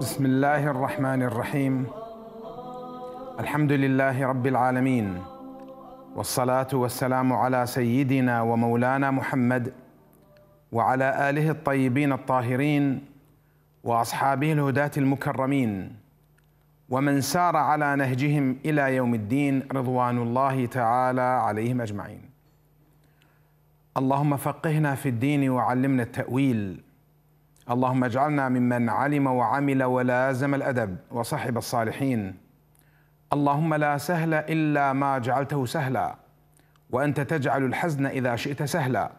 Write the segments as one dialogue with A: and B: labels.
A: بسم الله الرحمن الرحيم الحمد لله رب العالمين والصلاه والسلام على سيدنا ومولانا محمد وعلى اله الطيبين الطاهرين واصحابه الهداه المكرمين ومن سار على نهجهم إلى يوم الدين رضوان الله تعالى عليهم اجمعين اللهم فقهنا في الدين وعلمنا التاويل اللهم اجعلنا ممن علم وعمل ولازم الأدب وصحب الصالحين. اللهم لا سهل إلا ما جعلته سهلا وأنت تجعل الحزن إذا شئت سهلا.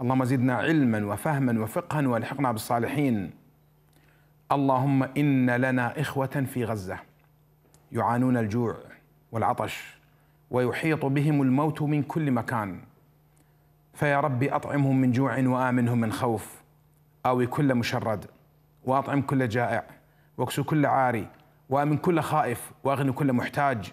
A: اللهم زدنا علما وفهما وفقها وألحقنا بالصالحين. اللهم إن لنا إخوة في غزة يعانون الجوع والعطش ويحيط بهم الموت من كل مكان. فيا رب أطعمهم من جوع وآمنهم من خوف. آوي كل مشرد وأطعم كل جائع واكسو كل عاري وأمن كل خائف وأغني كل محتاج.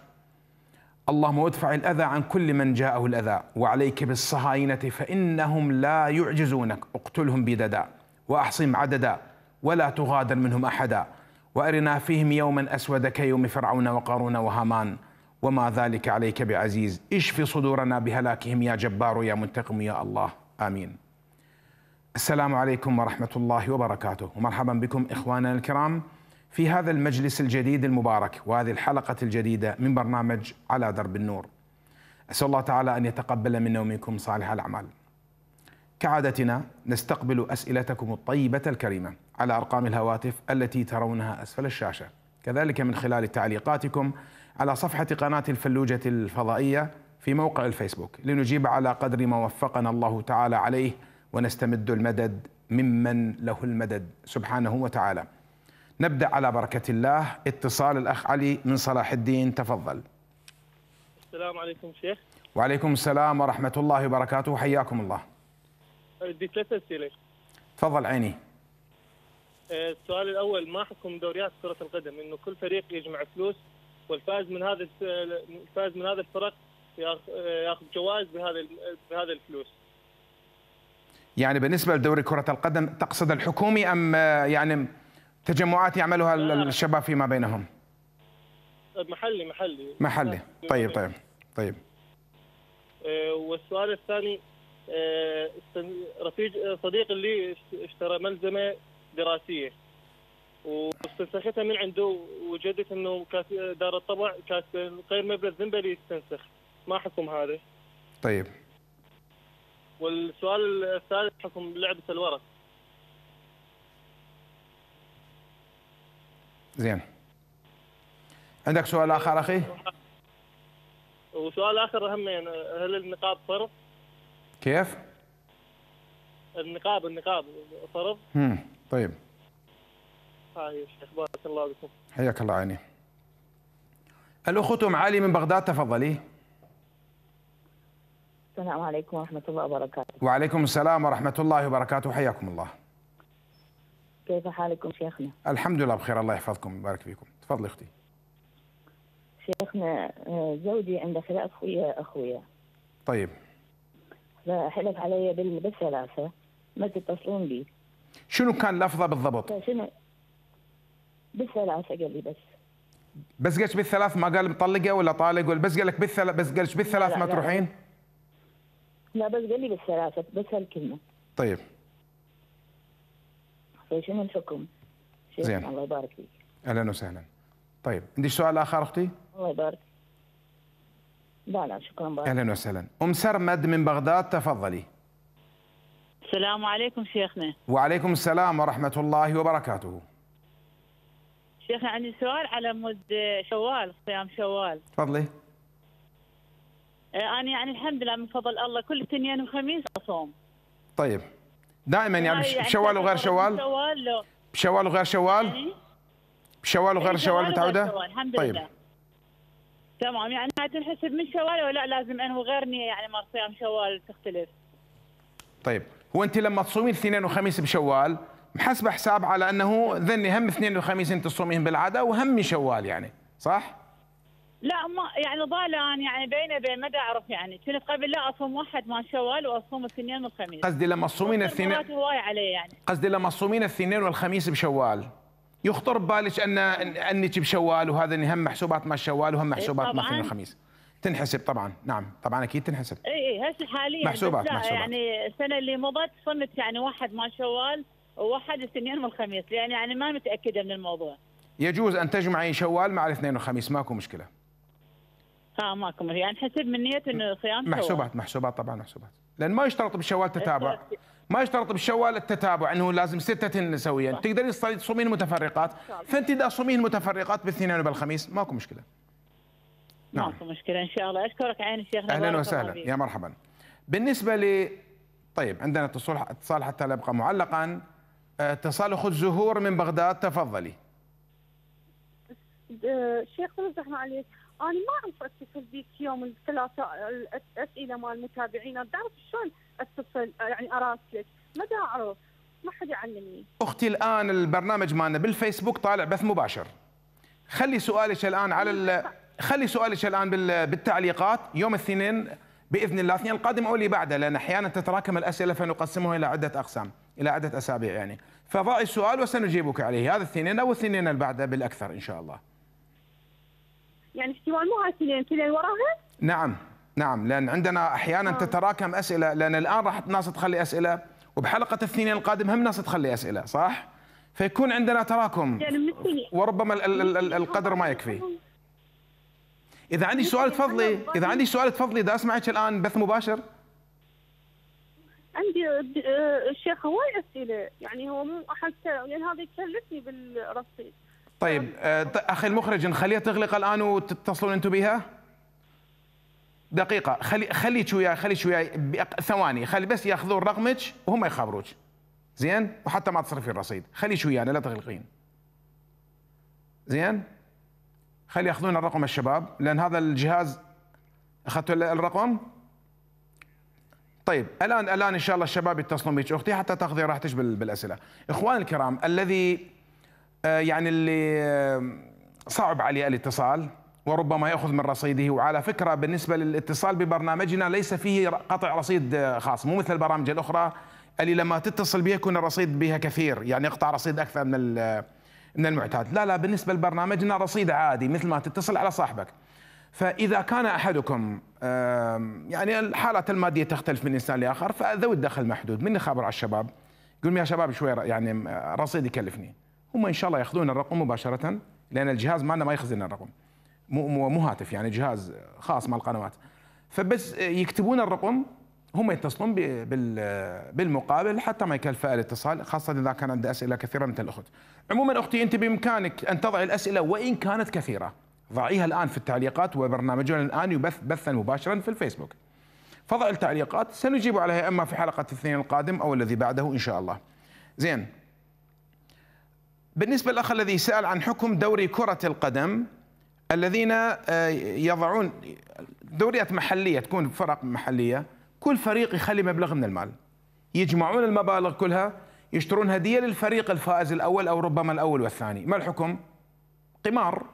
A: اللهم وادفع الأذى عن كل من جاءه الأذى وعليك بالصهاينة فإنهم لا يعجزونك. اقتلهم بددا وأحصهم عددا ولا تغادر منهم أحدا. وأرنا فيهم يوما أسود كيوم فرعون وقارون وهامان. وما ذلك عليك بعزيز. اشف صدورنا بهلاكهم يا جبار يا منتقم يا الله. آمين. السلام عليكم ورحمة الله وبركاته. ومرحبا بكم إخواننا الكرام في هذا المجلس الجديد المبارك وهذه الحلقة الجديدة من برنامج على درب النور. أسأل الله تعالى أن يتقبل منا ومنكم صالح الأعمال. كعادتنا نستقبل أسئلتكم الطيبة الكريمة على أرقام الهواتف التي ترونها أسفل الشاشة. كذلك من خلال تعليقاتكم على صفحة قناة الفلوجة الفضائية في موقع الفيسبوك. لنجيب على قدر ما وفقنا الله تعالى عليه ونستمد المدد ممن له المدد سبحانه وتعالى. نبدأ على بركة الله. اتصال الأخ علي من صلاح الدين تفضل.
B: السلام عليكم شيخ.
A: وعليكم السلام ورحمة الله وبركاته. حياكم الله.
B: عندي ثلاث أسئلة.
A: تفضل عيني.
B: آه، السؤال الأول ما حكم دوريات كرة القدم؟ إنه كل فريق يجمع فلوس والفائز من هذا الفائز من هذا الفرق ياخذ جوائز بهذا بهذا الفلوس.
A: يعني بالنسبة لدوري كرة القدم تقصد الحكومي أم يعني تجمعات يعملها الشباب فيما بينهم؟
B: محلي محلي.
A: محلي. طيب طيب طيب.
B: آه، والسؤال الثاني آه، رفيق صديق لي اشترى ملزمة دراسية. واستنسختها من عنده وجدت إنه دار الطبع كاس غير مبلغ ذنبه يستنسخ. ما حكم هذا؟
A: طيب.
B: والسؤال الثالث حكم لعبة الورق
A: زين عندك سؤال آخر أخي؟
B: وسؤال آخر هم هل النقاب فرض؟
A: كيف؟
B: النقاب النقاب فرض؟
A: امم طيب
B: هاي شيخ بارك الله بكم
A: حياك الله عيني الأخت ام علي من بغداد تفضلي
C: السلام عليكم ورحمة الله وبركاته.
A: وعليكم السلام ورحمة الله وبركاته. حياكم الله.
C: كيف حالكم شيخنا؟
A: الحمد لله بخير. الله يحفظكم ويبارك فيكم. تفضلي أختي.
C: شيخنا آه، زوجي عنده ثلاث أخويا أخويا.
A: طيب.
C: فحلف علي بالثلاثة. ما تتصلون بي.
A: شنو كان لفظه بالضبط؟
C: شنو؟ بالثلاثة قال لي بس.
A: بس قالش بالثلاث ما قال مطلقة ولا طالق ولا بس قال لك بالثلاث بس قالش بالثلاث ما تروحين؟
C: لا بس قال لي بالثلاثة بس هالكلمة.
A: طيب.
C: فشنو الحكم؟
A: زين.
C: الله يبارك فيك.
A: أهلا وسهلا. طيب عندك سؤال آخر أختي؟
C: الله يبارك. لا لا شكرا بارك.
A: أهلا وسهلا. أم سرمد من بغداد تفضلي.
D: السلام عليكم شيخنا.
A: وعليكم السلام ورحمة الله وبركاته.
D: شيخنا عندي سؤال على مد شوال صيام شوال.
A: تفضلي.
D: أنا يعني الحمد لله من فضل الله كل اثنين وخميس أصوم
A: طيب دائما يعني, يعني بشوال وغير شوال؟
D: شوال لو
A: بشوال وغير شوال؟ يعني بشوال وغير شوال متعودة؟
D: الحمد طيب. لله تمام يعني تنحسب من شوال ولا لازم انه غير نيه يعني مال صيام شوال تختلف؟
A: طيب هو انت لما تصومين اثنين وخميس بشوال محسبة حساب على أنه ذني هم اثنين وخميس أنت تصومين بالعادة وهم شوال يعني صح؟
D: لا ما يعني ضالان يعني بينه وبين ما أعرف يعني. كنت قبل لا أصوم واحد مال شوال وأصوم الاثنين والخميس
A: قصدي لما تصومين الاثنين
D: هواي عليه يعني.
A: قصدي لما تصومين الاثنين والخميس بشوال. يخطر ببالك ان أنك بشوال وهذا هم محسوبات مال شوال وهم محسوبات مال. اثنين الخميس. تنحسب طبعا. نعم طبعا أكيد تنحسب.
D: اي اي هسه حاليا.
A: محسوبات-
D: لا
A: محسوبات.
D: يعني السنة اللي مضت صمت يعني واحد مال شوال وواحد الاثنين من الخميس. لأن يعني ما متأكدة من الموضوع.
A: يجوز أن تجمعي شوال مع الاثنين والخميس ماكو مشكلة.
D: ها ماكو مشكلة. يعني حسب من نية إنه صيام.
A: محسوبات محسوبات طبعا محسوبات لأن ما يشترط بالشوال تتابع. ما يشترط بالشوال التتابع إنه لازم ستة سويا تقدري تصلي- تصومين متفرقات. فأنت إذا تصومين متفرقات بالاثنين وبالخميس ماكو مشكلة. نعم.
D: ماكو مشكلة إن شاء الله. أشكرك عيني شيخنا. بارك أهلا
A: وسهلا. يا مرحبا. بالنسبة ل طيب عندنا اتصال اتصال حتى لا يبقى معلقا. آه، اتصال اخت زهور من بغداد تفضلي.
E: آه، شيخ الرحمة عليك أنا ما أعرف أتصل بيك يوم الثلاثاء الأسئلة مال المتابعين تعرف شلون أتصل آه، يعني أراسلك. ما دا أعرف ما حد يعلمني.
A: أختي الآن البرنامج مالنا بالفيسبوك طالع بث مباشر. خلي سؤالك الآن على ال... خلي سؤالك الآن بال... بالتعليقات. يوم الاثنين بإذن الله الاثنين القادم أو اللي بعده لأن أحيانا تتراكم الأسئلة فنقسمها إلى عدة أقسام إلى عدة أسابيع يعني. فضعي السؤال وسنجيبك عليه. هذا الاثنين أو الاثنين اللي بعده بالأكثر إن شاء الله.
E: يعني احتمال مو هاي اثنين اثنين وراها؟
A: نعم نعم. لأن عندنا أحيانا
E: آه.
A: تتراكم أسئلة لأن الآن راح ناس تخلي أسئلة وبحلقة الاثنين القادم هم ناس تخلي أسئلة صح؟ فيكون عندنا تراكم.
E: يعني
A: وربما ال- ال- ال- القدر ما يكفي. إذا عندي سؤال تفضلي إذا عندي سؤال تفضلي إذا أسمعك الآن بث مباشر.
E: عندي آه، الشيخ هواي أسئلة يعني هو مو حتى لأن هذا يكلفني بالرصيد.
A: طيب آه، أخي المخرج نخليها تغلق الآن وتتصلون أنتم بها؟ دقيقة خلي خليك وياي خليك وياي ثواني خلي بس ياخذون رقمك وهم يخابروك. زين؟ وحتى ما تصرفي الرصيد. خليك ويانا لا تغلقين. زين؟ خلي ياخذون الرقم الشباب لأن هذا الجهاز أخذتوا ال- الرقم؟ طيب الآن الآن إن شاء الله الشباب يتصلون بك. أختي حتى تاخذي راحتك بال- بالأسئلة. اخواني الكرام الذي يعني اللي آه، صعب عليه الاتصال وربما يأخذ من رصيده. وعلى فكرة بالنسبة للاتصال ببرنامجنا ليس فيه قطع رصيد آه، خاص مو مثل البرامج الأخرى اللي لما تتصل بها يكون الرصيد بها كثير يعني يقطع رصيد أكثر من من المعتاد. لا لا بالنسبة لبرنامجنا رصيد عادي مثل ما تتصل على صاحبك. فإذا كان أحدكم يعني الحالات المادية تختلف من إنسان لآخر فذوي الدخل محدود. من يخابر على الشباب. يقول يا شباب شوي يعني آه، رصيد يكلفني. هم إن شاء الله يأخذون الرقم مباشرة لأن الجهاز مالنا ما يخزن الرقم مو مو هاتف يعني جهاز خاص مال القنوات فبس يكتبون الرقم هم يتصلون بالمقابل حتى ما يكلفه الاتصال خاصة إذا كان عنده أسئلة كثيرة مثل الأخت. عموما أختي أنت بإمكانك أن تضعي الأسئلة وإن كانت كثيرة. ضعيها الآن في التعليقات وبرنامجنا الآن يبث بثا مباشرا في الفيسبوك. فضع التعليقات سنجيب عليها إما في حلقة الاثنين القادم أو الذي بعده إن شاء الله. زين. بالنسبة للأخ الذي سأل عن حكم دوري كرة القدم الذين آه، يضعون دوريات محلية تكون فرق محلية كل فريق يخلي مبلغ من المال. يجمعون المبالغ كلها يشترون هدية للفريق الفائز الأول أو ربما الأول والثاني. ما الحكم؟ قمار.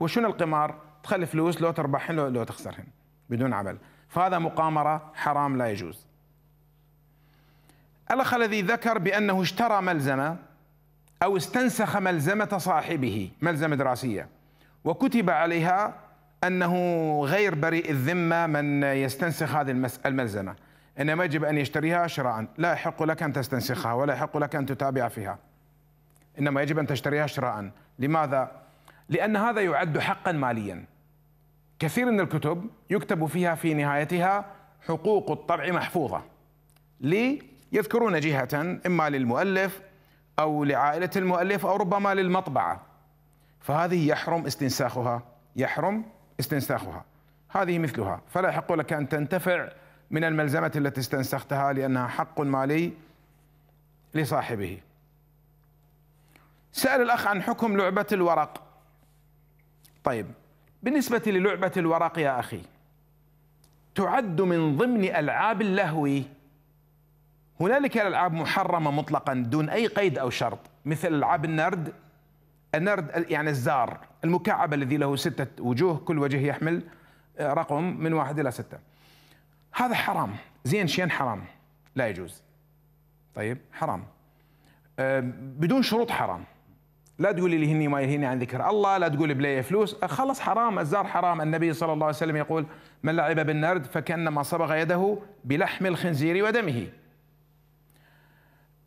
A: وشنو القمار؟ تخلي فلوس لو تربحهن لو, لو تخسرهن بدون عمل. فهذا مقامرة حرام لا يجوز. الأخ الذي ذكر بأنه اشترى ملزمة أو استنسخ ملزمة صاحبه ملزمة دراسية. وكتب عليها أنه غير بريء الذمة من يستنسخ هذه الملزمة. إنما يجب أن يشتريها شراء. لا يحق لك أن تستنسخها ولا يحق لك أن تتابع فيها. إنما يجب أن تشتريها شراء. لماذا؟ لأن هذا يعد حقا ماليا. كثير من الكتب يكتب فيها في نهايتها حقوق الطبع محفوظة. لي يذكرون جهة إما للمؤلف أو لعائلة المؤلف أو ربما للمطبعة. فهذه يحرم استنساخها يحرم استنساخها. هذه مثلها. فلا يحق لك أن تنتفع من الملزمة التي استنسختها لأنها حق مالي لصاحبه. سأل الأخ عن حكم لعبة الورق. طيب بالنسبة للعبة الورق يا أخي تعد من ضمن ألعاب اللهو هنالك الألعاب محرمة مطلقا دون أي قيد أو شرط مثل ألعاب النرد النرد يعني الزار المكعب الذي له ستة وجوه كل وجه يحمل آه، رقم من واحد إلى ستة. هذا حرام. زين شين حرام؟ لا يجوز. طيب حرام. آه، بدون شروط حرام. لا تقولي لي هني ما يلهيني عن ذكر الله لا تقولي بلي فلوس. خلص حرام الزار حرام. النبي صلى الله عليه وسلم يقول من لعب بالنرد فكأنما صبغ يده بلحم الخنزير ودمه.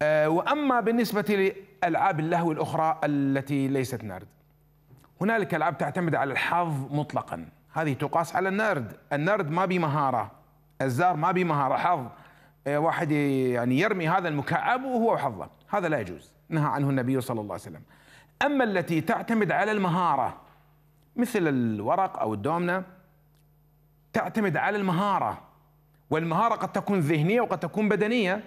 A: آه، وأما بالنسبة لألعاب اللهو الأخرى التي ليست نرد هنالك ألعاب تعتمد على الحظ مطلقا. هذه تقاس على النرد النرد ما بمهارة. الزار ما بمهارة. حظ. آه، واحد يعني يرمي هذا المكعب وهو حظه. هذا لا يجوز. نهى عنه النبي صلى الله عليه وسلم. أما التي تعتمد على المهارة مثل الورق أو الدومنة تعتمد على المهارة. والمهارة قد تكون ذهنية وقد تكون بدنية.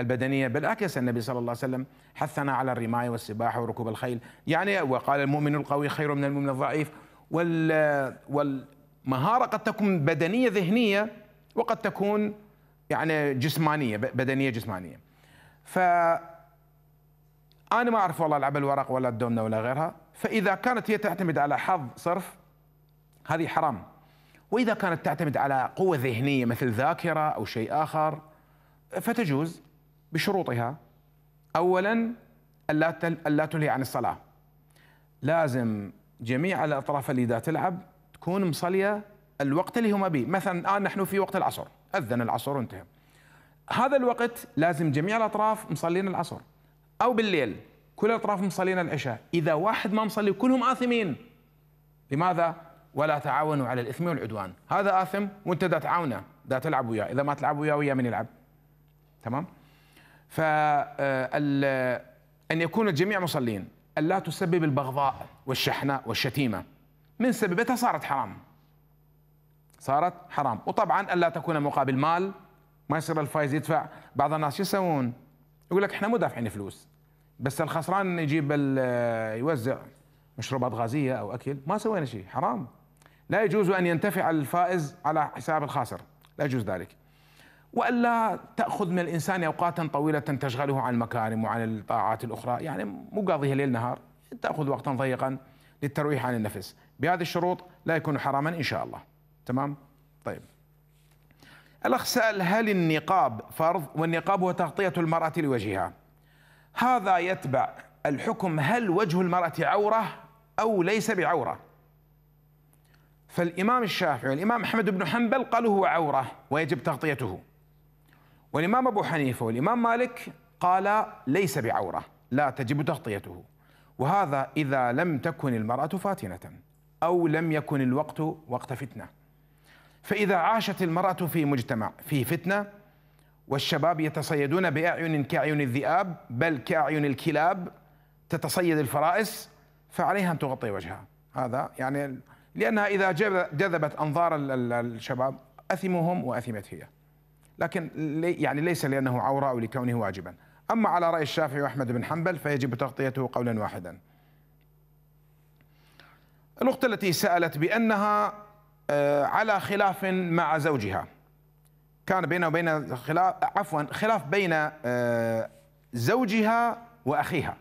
A: البدنية بالعكس النبي صلى الله عليه وسلم حثنا على الرماية والسباحة وركوب الخيل. يعني وقال المؤمن القوي خير من المؤمن الضعيف. وال والمهارة قد تكون بدنية ذهنية وقد تكون يعني جسمانية بدنية جسمانية. ف أنا ما أعرف والله ألعب الورق ولا الدومنة ولا غيرها. فإذا كانت هي تعتمد على حظ صرف هذه حرام. وإذا كانت تعتمد على قوة ذهنية مثل ذاكرة أو شيء آخر فتجوز. بشروطها. أولا ألا ألا تلهي عن الصلاة. لازم جميع الأطراف اللي دا تلعب تكون مصلية الوقت اللي هم به مثلا الآن نحن في وقت العصر. أذن العصر وانتهى هذا الوقت لازم جميع الأطراف مصلين العصر. أو بالليل كل الأطراف مصلين العشاء. إذا واحد ما مصلي كلهم آثمين. لماذا؟ ولا تعاونوا على الإثم والعدوان. هذا آثم وأنت دا تعاونه دا تلعب وياه. إذا ما تلعب وياه وياه من يلعب. تمام؟ ف أن يكون الجميع مصلين ألا تسبب البغضاء والشحناء والشتيمة. من سببتها صارت حرام. صارت حرام. وطبعا ألا تكون مقابل مال ما يصير الفايز يدفع. بعض الناس يسوون؟ يقول لك إحنا مو دافعين فلوس بس الخسران يجيب يوزع مشروبات غازية أو أكل. ما سوينا شيء حرام. لا يجوز أن ينتفع الفائز على حساب الخاسر. لا يجوز ذلك. وألا تأخذ من الإنسان أوقاتا طويلة تشغله عن المكارم وعن الطاعات الأخرى. يعني مو قاضيها ليل نهار تأخذ وقتا ضيقا للترويح عن النفس. بهذه الشروط لا يكون حراما إن شاء الله. تمام؟ طيب. الأخ سأل هل النقاب فرض؟ والنقاب هو تغطية المرأة لوجهها. هذا يتبع الحكم هل وجه المرأة عورة أو ليس بعورة. فالإمام الشافعي والإمام أحمد بن حنبل قالوا هو عورة ويجب تغطيته. والإمام أبو حنيفة والإمام مالك قال ليس بعورة لا تجب تغطيته. وهذا إذا لم تكن المرأة فاتنة أو لم يكن الوقت وقت فتنة. فإذا عاشت المرأة في مجتمع فيه فتنة والشباب يتصيدون بأعين كأعين الذئاب بل كأعين الكلاب تتصيد الفرائس فعليها أن تغطي وجهها. هذا يعني لأنها إذا جذبت أنظار الشباب أثمهم وأثمت هي. لكن يعني ليس لأنه عورة أو لكونه واجبا. أما على رأي الشافعي وأحمد بن حنبل فيجب تغطيته قولا واحدا. الأخت التي سألت بأنها آه، على خلاف مع زوجها. كان بينه وبين خلاف عفوا خلاف بين آه، زوجها وأخيها.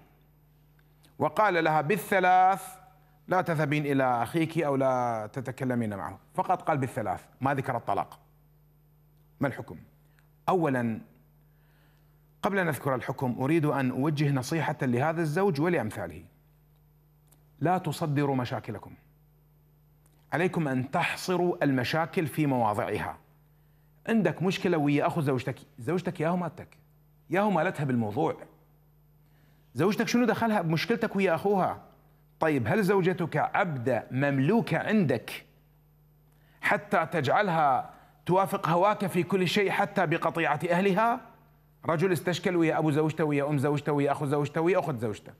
A: وقال لها بالثلاث لا تذهبين إلى أخيك أو لا تتكلمين معه. فقط قال بالثلاث ما ذكر الطلاق. ما الحكم؟ اولا قبل أن أذكر الحكم أريد أن أوجه نصيحة لهذا الزوج ولأمثاله. لا تصدروا مشاكلكم. عليكم أن تحصروا المشاكل في مواضعها. عندك مشكلة ويا أخو زوجتك زوجتك ياهو مالتك ياهو مالتها بالموضوع. زوجتك شنو دخلها بمشكلتك ويا أخوها؟ طيب هل زوجتك عبدة مملوكة عندك حتى تجعلها توافق هواك في كل شيء حتى بقطيعة أهلها؟ رجل استشكل ويا أبو زوجته ويا أم زوجته ويا أخو زوجته ويا أخت زوجته.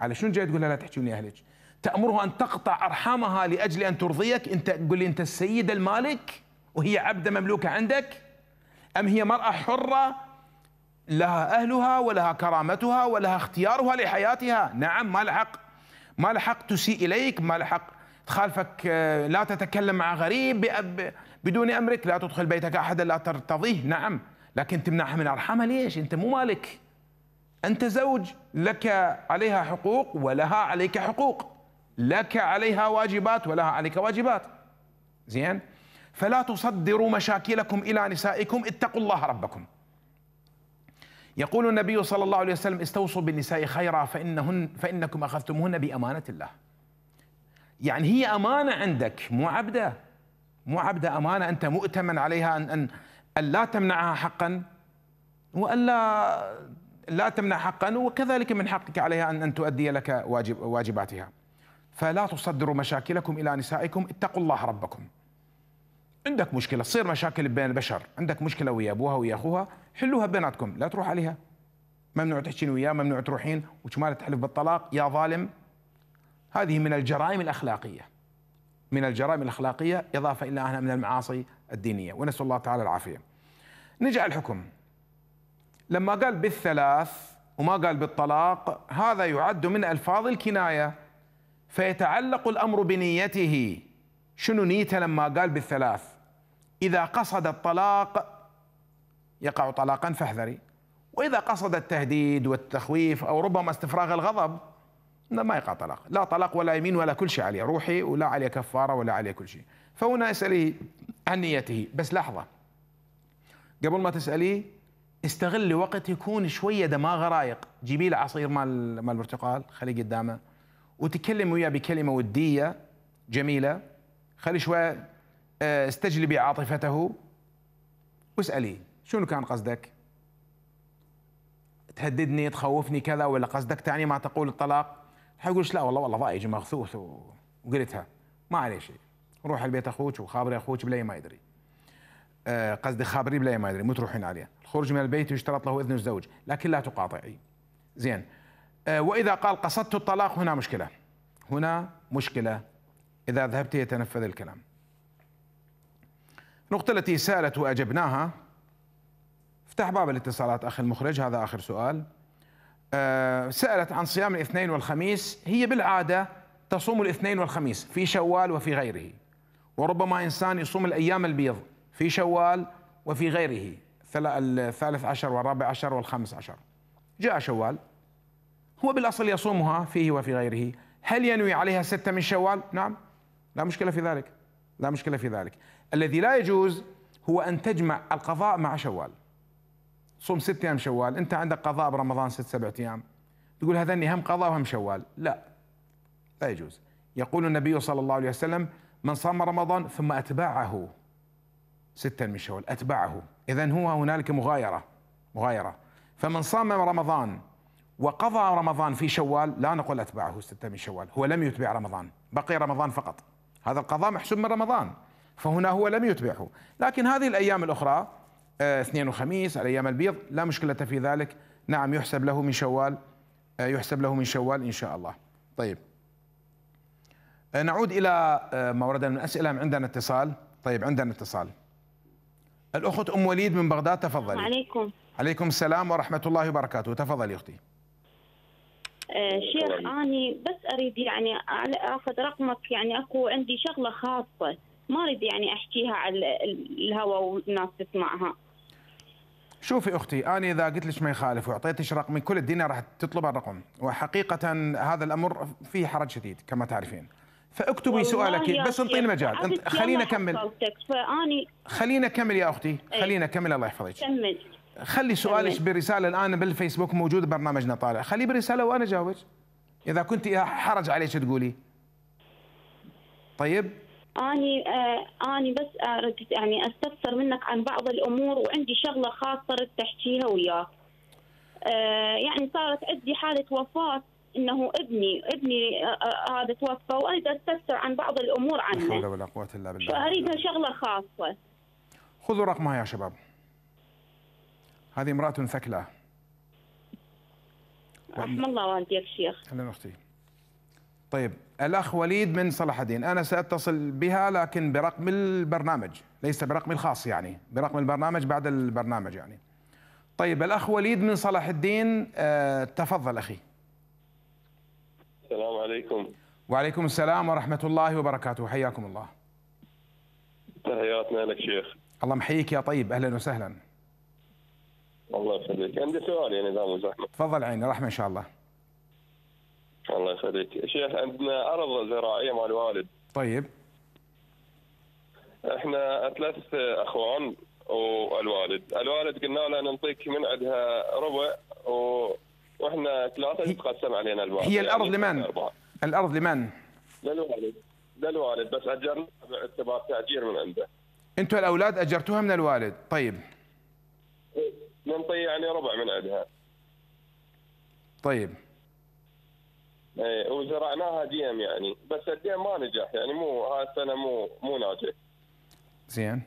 A: على شنو جاي تقول لها لا تحكي أهلك؟ تأمره أن تقطع أرحامها لأجل أن ترضيك؟ أنت تقول لي أنت السيد المالك وهي عبدة مملوكة عندك؟ أم هي مرأة حرة لها أهلها ولها كرامتها ولها اختيارها لحياتها؟ نعم ما لحق ما لحق تسيء إليك؟ ما لحق تخالفك آه، لا تتكلم مع غريب بدون أمرك لا تدخل بيتك أحدا لا ترتضيه. نعم. لكن تمنعها من أرحامها. ليش؟ أنت مو مالك. أنت زوج. لك عليها حقوق ولها عليك حقوق. لك عليها واجبات ولها عليك واجبات. زين؟ فلا تصدروا مشاكلكم إلى نسائكم. اتقوا الله ربكم. يقول النبي صلى الله عليه وسلم استوصوا بالنساء خيرا فإنهن فإنكم أخذتموهن بأمانة الله. يعني هي أمانة عندك مو عبدة. مو عبدة أمانة أنت مؤتمن عليها أن, أن, أن لا تمنعها حقا وأن لا لا تمنع حقا وكذلك من حقك عليها أن, أن تؤدي لك واجب واجباتها. فلا تصدروا مشاكلكم إلى نسائكم اتقوا الله ربكم. عندك مشكلة تصير مشاكل بين البشر عندك مشكلة ويا أبوها ويا أخوها حلوها بيناتكم لا تروح عليها. ممنوع تحكين وياه ممنوع تروحين وشمال تحلف بالطلاق؟ يا ظالم. هذه من الجرائم الأخلاقية. من الجرائم الأخلاقية إضافة إلى أنها من المعاصي الدينية. ونسأل الله تعالى العافية. نجي على الحكم. لما قال بالثلاث وما قال بالطلاق هذا يعد من ألفاظ الكناية. فيتعلق الأمر بنيته. شنو نيته لما قال بالثلاث؟ إذا قصد الطلاق يقع طلاقا فاحذري. وإذا قصد التهديد والتخويف أو ربما استفراغ الغضب ما يقع طلاق. لا طلاق ولا يمين ولا كل شيء عليه. روحي ولا عليه كفارة ولا عليه كل شيء. فهنا اسأليه عن نيته. بس لحظة. قبل ما تسأليه استغلي وقت يكون شوية دماغه رايق جيبي له عصير مال مال البرتقال خليه قدامه. وتكلم وياه بكلمة ودية جميلة. خلي شوية آه، استجلبي عاطفته. واسأليه شنو كان قصدك؟ تهددني تخوفني كذا ولا قصدك تعني ما تقول الطلاق؟ حيقول لا؟ والله والله ضايج مغثوث وقلتها ما عليه شيء. روح البيت أخوك وخابري أخوك بلا ما يدري. آه، قصدي خابري بلا ما يدري مو تروحين عليه. الخروج من البيت يشترط له إذن الزوج لكن لا تقاطعي. زين. آه، وإذا قال قصدت الطلاق هنا مشكلة. هنا مشكلة. إذا ذهبت يتنفذ الكلام. النقطة التي سألت وأجبناها. افتح باب الاتصالات أخي المخرج هذا آخر سؤال. سألت عن صيام الاثنين والخميس. هي بالعادة تصوم الاثنين والخميس في شوال وفي غيره وربما إنسان يصوم الأيام البيض في شوال وفي غيره الثالث عشر والرابع عشر والخامس عشر. جاء شوال هو بالأصل يصومها فيه وفي غيره. هل ينوي عليها ستة من شوال؟ نعم. لا مشكلة في ذلك. لا مشكلة في ذلك. الذي لا يجوز هو أن تجمع القضاء مع شوال. صوم ست أيام شوال أنت عندك قضاء برمضان ست سبعة أيام. تقول هذني هم قضاء وهم شوال. لا لا يجوز. يقول النبي صلى الله عليه وسلم من صام رمضان ثم أتبعه. ستا من شوال أتبعه. إذا هو هنالك مغايرة مغايرة. فمن صام رمضان وقضى رمضان في شوال لا نقول أتبعه ستة من شوال. هو لم يتبع رمضان بقي رمضان فقط. هذا القضاء محسوب من رمضان فهنا هو لم يتبعه. لكن هذه الأيام الأخرى آه، اثنين وخميس الأيام البيض. لا مشكلة في ذلك. نعم يحسب له من شوال آه، يحسب له من شوال إن شاء الله. طيب. آه، نعود إلى ما ورد من أسئلة. عندنا اتصال. طيب عندنا اتصال. الأخت أم وليد من بغداد تفضلي.
F: عليكم.
A: عليكم السلام ورحمة الله وبركاته. تفضلي أختي.
F: آه شيخ اني بس أريد يعني اخذ رقمك يعني أكو عندي شغلة خاصة ما أريد يعني أحكيها على الهواء والناس تسمعها.
A: شوفي أختي أنا إذا قلت لك ما يخالف وأعطيتك رقمي كل الدنيا راح تطلب الرقم. وحقيقة هذا الأمر فيه حرج شديد كما تعرفين. فاكتبي سؤالك بس انطيني مجال. انت خلينا اكمل
F: فاني
A: خلينا اكمل يا أختي.
F: إيه.
A: خلينا اكمل الله يحفظك.
F: كمل.
A: خلي سؤالك برسالة الآن بالفيسبوك موجود برنامجنا طالع. خليه برسالة وأنا جاوبك إذا كنت حرج عليك تقولي. طيب؟
F: آني آه آني بس اريد يعني أستفسر منك عن بعض الأمور وعندي شغلة خاصة اريد تحكيها وياك. آه يعني صارت عندي حالة وفاة إنه ابني ابني آه، هذا توفى وأريد أستفسر عن بعض الأمور عنه. لا
A: حول ولا قوة إلا بالله.
F: فأريدها شغلة خاصة.
A: خذوا رقمها يا شباب. هذه امرأة ثكلى.
F: رحم الله والديك شيخ.
A: أهلا أختي. طيب الأخ وليد من صلاح الدين. أنا سأتصل بها لكن برقم البرنامج ليس برقم الخاص يعني برقم البرنامج بعد البرنامج يعني. طيب الأخ وليد من صلاح الدين آه تفضل أخي.
G: السلام عليكم.
A: وعليكم السلام ورحمة الله وبركاته. حياكم الله.
G: تحياتنا لك شيخ.
A: الله محييك يا طيب. أهلا وسهلا.
G: الله يخليك. عندي سؤال يعني إذا مو زحمة.
A: تفضل عيني رحمة إن شاء الله.
G: الله يخليك. شيخ عندنا أرض زراعية مال الوالد.
A: طيب.
G: إحنا ثلاث أخوان والوالد. الوالد قلنا له نعطيك من عندها ربع و... وإحنا
A: ثلاثة
G: تتقسم علينا الباقي.
A: هي الأرض
G: يعني
A: لمن؟ الأرض لمن؟
G: للوالد. للوالد بس اجرنا باعتبار تأجير من عنده.
A: أنتم الأولاد أجرتوها من الوالد. طيب.
G: ننطي يعني ربع من عندها.
A: طيب.
G: إيه وزرعناها ديم يعني. بس الديم ما نجح يعني مو هاي السنة مو مو ناجح.
A: زين.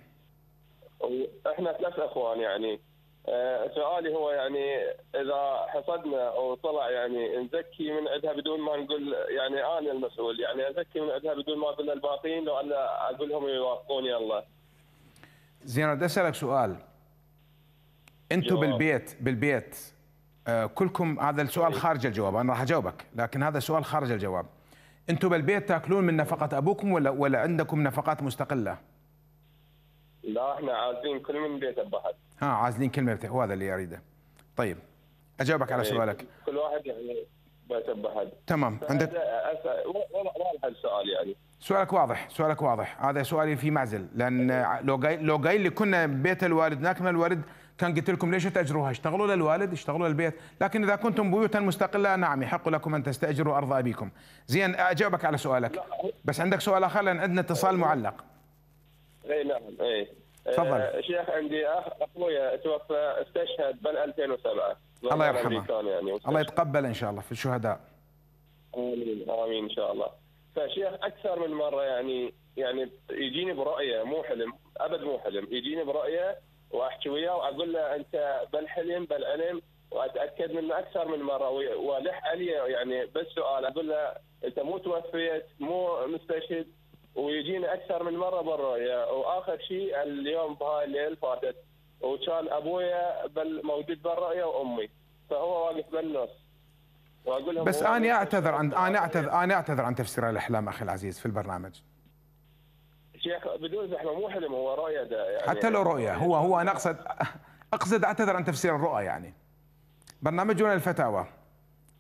G: إحنا ثلاث أخوان يعني. آه، سؤالي هو يعني إذا حصدنا أو طلع يعني نزكي من عندها بدون ما نقول يعني أنا المسؤول يعني أزكي من عندها بدون ما أقول للباقيين لو أنا أقول لهم يوافقون يلا
A: زين بدي أسألك سؤال.
G: أنتم.
A: بالبيت بالبيت كلكم هذا السؤال خارج الجواب أنا راح أجاوبك لكن هذا سؤال خارج الجواب. أنتم بالبيت تأكلون من نفقة أبوكم ولا ولا عندكم نفقات مستقلة؟
G: لا إحنا عازين كل من بيت بحد
A: ها عازلين كلمه هو هذا اللي أريده. طيب أجاوبك على
G: يعني
A: سؤالك.
G: كل واحد يعني بيت بحد
A: تمام عندك
G: واضح السؤال يعني.
A: سؤالك واضح سؤالك واضح. هذا سؤالي في معزل لأن لو قايل لو قايل لي كنا بيت الوالد ناكل من الوالد كان قلت لكم ليش تأجروها؟ اشتغلوا للوالد اشتغلوا للبيت. لكن إذا كنتم بيوتا مستقلة نعم يحق لكم أن تستأجروا أرض أبيكم. زين أجاوبك على سؤالك. بس عندك سؤال آخر لأن عندنا اتصال معلق.
G: اي نعم اي
A: تفضل.
G: آه، شيخ عندي أخ أخويا توفى استشهد بال 2007
A: الله يرحمه.
G: يعني
A: الله يتقبل إن شاء الله في الشهداء.
G: آمين آمين إن شاء الله. فشيخ أكثر من مرة يعني يعني يجيني برؤيه مو حلم أبد مو حلم يجيني برؤيه واحكي وياه وأقول له أنت بالحلم بالعلم وأتأكد منه أكثر من مرة. وألح علي يعني بس سؤال. أقول له أنت مو توفيت مو مستشهد ويجيني أكثر من مرة بالرؤيه وآخر شيء اليوم بهاي الليل فاتت. وكان أبويا بال- موجود بالرؤيه وأمي. فهو واقف بالنص. وأقول
A: بس أنا أعتذر عن. أنا اعتذر أنا أعتذر عن تفسير الإحلام أخي العزيز في البرنامج.
G: شيخ بدون زحمة مو حلم هو رؤية ده يعني.
A: حتى لو رؤيا هو هو أنا اقصد أقصد أعتذر عن تفسير الرؤى يعني. برنامجنا الفتاوى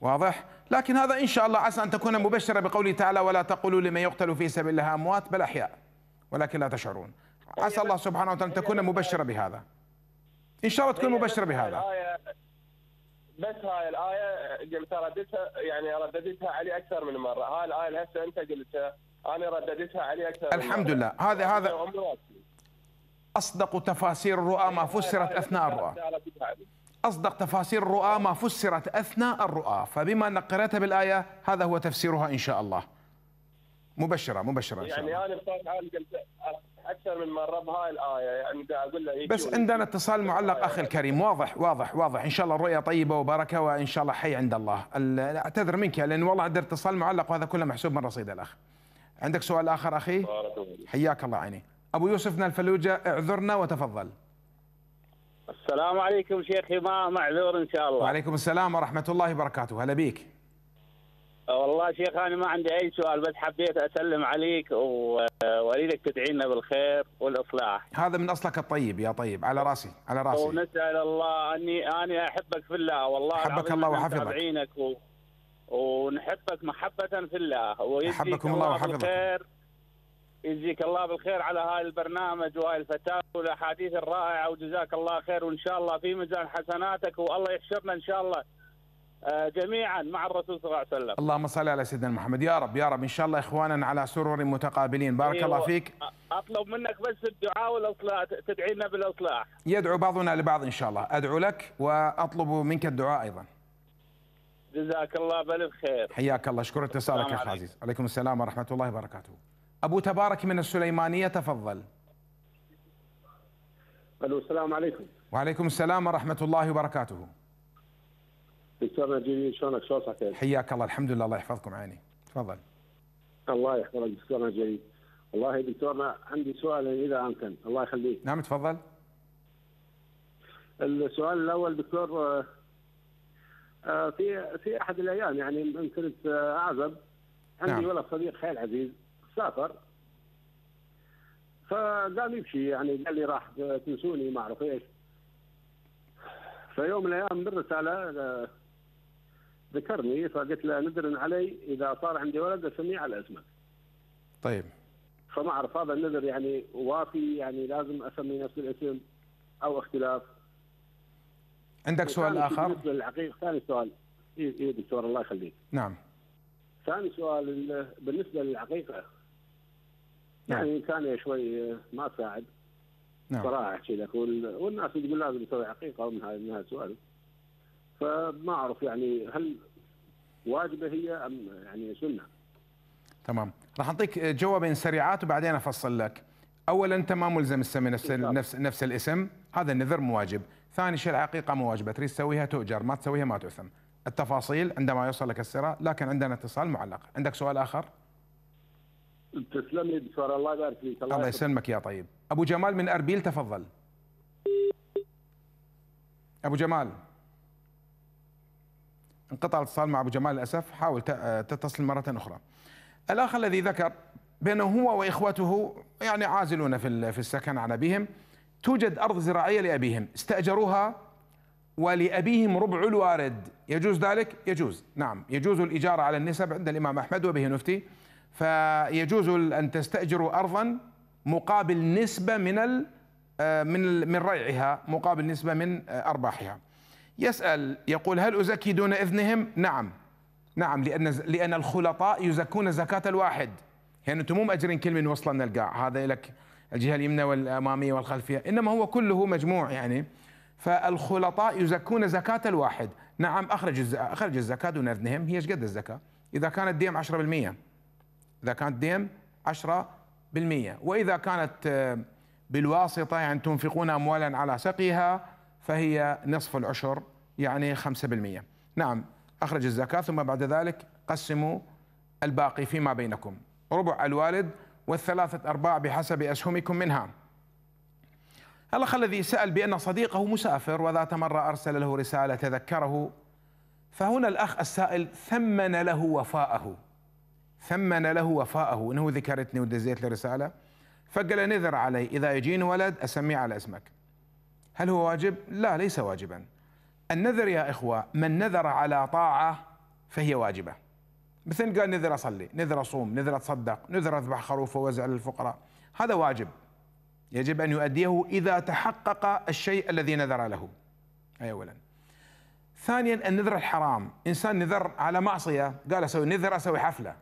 A: واضح؟ لكن هذا إن شاء الله عسى أن تكون مبشرة بقوله تعالى ولا تقولوا لمن يقتل في سبيل الله أموات بل أحياء ولكن لا تشعرون. عسى الله سبحانه وتعالى أن تكون مبشرة بهذا. إن شاء الله تكون
G: مبشرة
A: بهذا.
G: بس هاي الآية قلت رددتها يعني رددتها علي أكثر من مرة. هاي الآية هسه أنت قلتها. أنا رددتها علي أكثر
A: الحمد. لله هذا هذا. أصدق تفاسير الرؤى ما فسرت أثناء الرؤى. أصدق تفاسير الرؤى ما فسرت أثناء الرؤى. فبما أنك قرأتها بالآية هذا هو تفسيرها إن شاء الله. مبشرة مبشرة إن شاء
G: يعني
A: الله.
G: أنا بصوت عالي قلت أكثر من مرة بهاي الآية. يعني أقول له
A: بس. عندنا اتصال معلق أخي الكريم. واضح واضح واضح. إن شاء الله الرؤيا طيبة وبركة وإن شاء الله حي عند الله. ال- أعتذر منك لأن والله عندنا اتصال معلق وهذا كله محسوب من رصيد الأخ. عندك سؤال
G: الله فيك.
A: حياك الله عيني. أبو يوسف من الفلوجة اعذرنا وتفضل.
H: السلام عليكم شيخي ما معذور إن شاء الله.
A: وعليكم السلام ورحمة الله وبركاته. هلا بيك.
H: والله شيخ أنا ما عندي أي سؤال بس حبيت أسلم عليك وأريدك تدعينا بالخير والإصلاح.
A: هذا من أصلك الطيب يا طيب على رأسي على رأسي.
H: ونسأل الله اني أني أحبك في الله والله
A: حبك
H: العظيم
A: الله وحفظك.
H: ونحبك محبة في الله. ويجزيك
A: الله وحفظكم.
H: بالخير. يجزيك الله بالخير على هاي البرنامج وهاي الفتاوى والأحاديث الرائعة وجزاك الله خير. وإن شاء الله في ميزان حسناتك والله يحشرنا إن شاء الله آه، جميعا مع الرسول صلى الله عليه وسلم.
A: اللهم صل على سيدنا محمد. يا رب يا رب. إن شاء الله إخوانا على سرور متقابلين. بارك
H: أيوة.
A: الله فيك.
H: أطلب منك بس الدعاء والإصلاح تدعي لنا بالإصلاح.
A: يدعو بعضنا لبعض إن شاء الله. أدعو لك وأطلب منك الدعاء أيضا.
H: جزاك الله بالف خير
A: حياك الله اشكر اتصالك يا
H: عليكم.
A: العزيز عليكم السلام ورحمة الله وبركاته. أبو تبارك من السليمانية تفضل.
I: ألو السلام عليكم.
A: وعليكم السلام ورحمة الله وبركاته.
I: دكتور نجيب شلونك؟ شو صحتك؟
A: حياك الله الحمد لله الله يحفظكم عيني. تفضل.
I: الله يحفظك دكتور نجيب. والله دكتورنا عندي سؤال إذا أمكن. الله يخليك.
A: نعم تفضل.
I: السؤال الأول دكتور في في أحد الأيام يعني من كنت آه، أعزب عندي
A: نعم.
I: ولد صديق خيل عزيز سافر. فقام يمشي يعني قال لي راح تنسوني ما أعرف إيش. فيوم من الأيام بالرساله آه، ذكرني فقلت له ندر علي إذا صار عندي ولد أسميه على اسمك.
A: طيب.
I: فما أعرف هذا النذر يعني وافي يعني لازم أسمي نفس الاسم أو اختلاف.
A: عندك سؤال
I: ثاني شيء
A: اخر
I: بالنسبة ثاني سؤال. اي إيه دكتور الله يخليك.
A: نعم.
I: ثاني سؤال ال- بالنسبة للعقيقه يعني انسانيه شوي ما تساعد
A: نعم.
I: صراحة أحكي لك وال- والناس تقول لازم نسوي عقيقه ومن هاي من هاي السؤال. فما أعرف يعني هل واجبة هي أم يعني سنة؟
A: تمام. راح أعطيك جوابين سريعات وبعدين أفصل لك. اولا انت ما ملزم تسمي نفس نفس نفس الاسم. هذا النذر مو واجب. ثاني شيء العقيقة مو واجبة. تريد تسويها تؤجر ما تسويها ما تؤثم. التفاصيل عندما يوصل لك السراء لكن عندنا اتصال معلق. عندك سؤال آخر؟
I: تسلم لي دكتور الله يبارك فيك.
A: الله
I: يسلمك.
A: يسلمك يا طيب. أبو جمال من أربيل تفضل. أبو جمال. انقطع الاتصال مع أبو جمال للأسف. حاول ت- تتصل مرة أخرى. الأخ الذي ذكر بأنه هو وإخوته يعني عازلون في السكن عن أبيهم. توجد أرض زراعية لأبيهم. استأجروها ولأبيهم ربع الوارد. يجوز ذلك؟ يجوز. نعم. يجوز الاجاره على النسب عند الإمام أحمد وبه نفتي. فيجوز أن تستأجروا ارضا مقابل نسبة من ال من من ريعها مقابل نسبة من أرباحها. يسأل يقول هل أزكي دون إذنهم؟ نعم. نعم لأن لأن الخلطاء يزكون زكاة الواحد. يعني أنتم مو مأجرين كل من وصل من القاع هذا لك الجهة اليمنى والأمامية والخلفية إنما هو كله مجموع يعني. فالخلطاء يزكون زكاة الواحد. نعم أخرج الز- أخرج الزكاة دون إذنهم. هي إيش قد الزكاة؟ إذا كانت ديم 10% إذا كانت ديم 10% وإذا كانت آه، بالواسطة يعني تنفقون اموالا على سقيها فهي نصف العشر يعني 5% نعم أخرج الزكاة ثم بعد ذلك قسموا الباقي فيما بينكم. ربع الوالد والثلاثة أرباع بحسب أسهمكم منها. الأخ الذي سأل بأن صديقه مسافر وذات مرة أرسل له رسالة تذكره فهنا الأخ السائل ثمن له وفاءه. ثمن له وفاءه. انه ذكرتني ودزيت له رساله فقال نذر علي إذا يجيني ولد أسميه على اسمك. هل هو واجب؟ لا ليس واجبا. النذر يا إخوة من نذر على طاعة فهي واجبة. مثل قال نذر أصلي نذر أصوم نذر أتصدق نذر أذبح خروف ووزع للفقراء. هذا واجب. يجب أن يؤديه إذا تحقق الشيء الذي نذر له. أي اولا. ثانيا النذر الحرام. إنسان نذر على معصية قال أسوي نذر أسوي حفلة.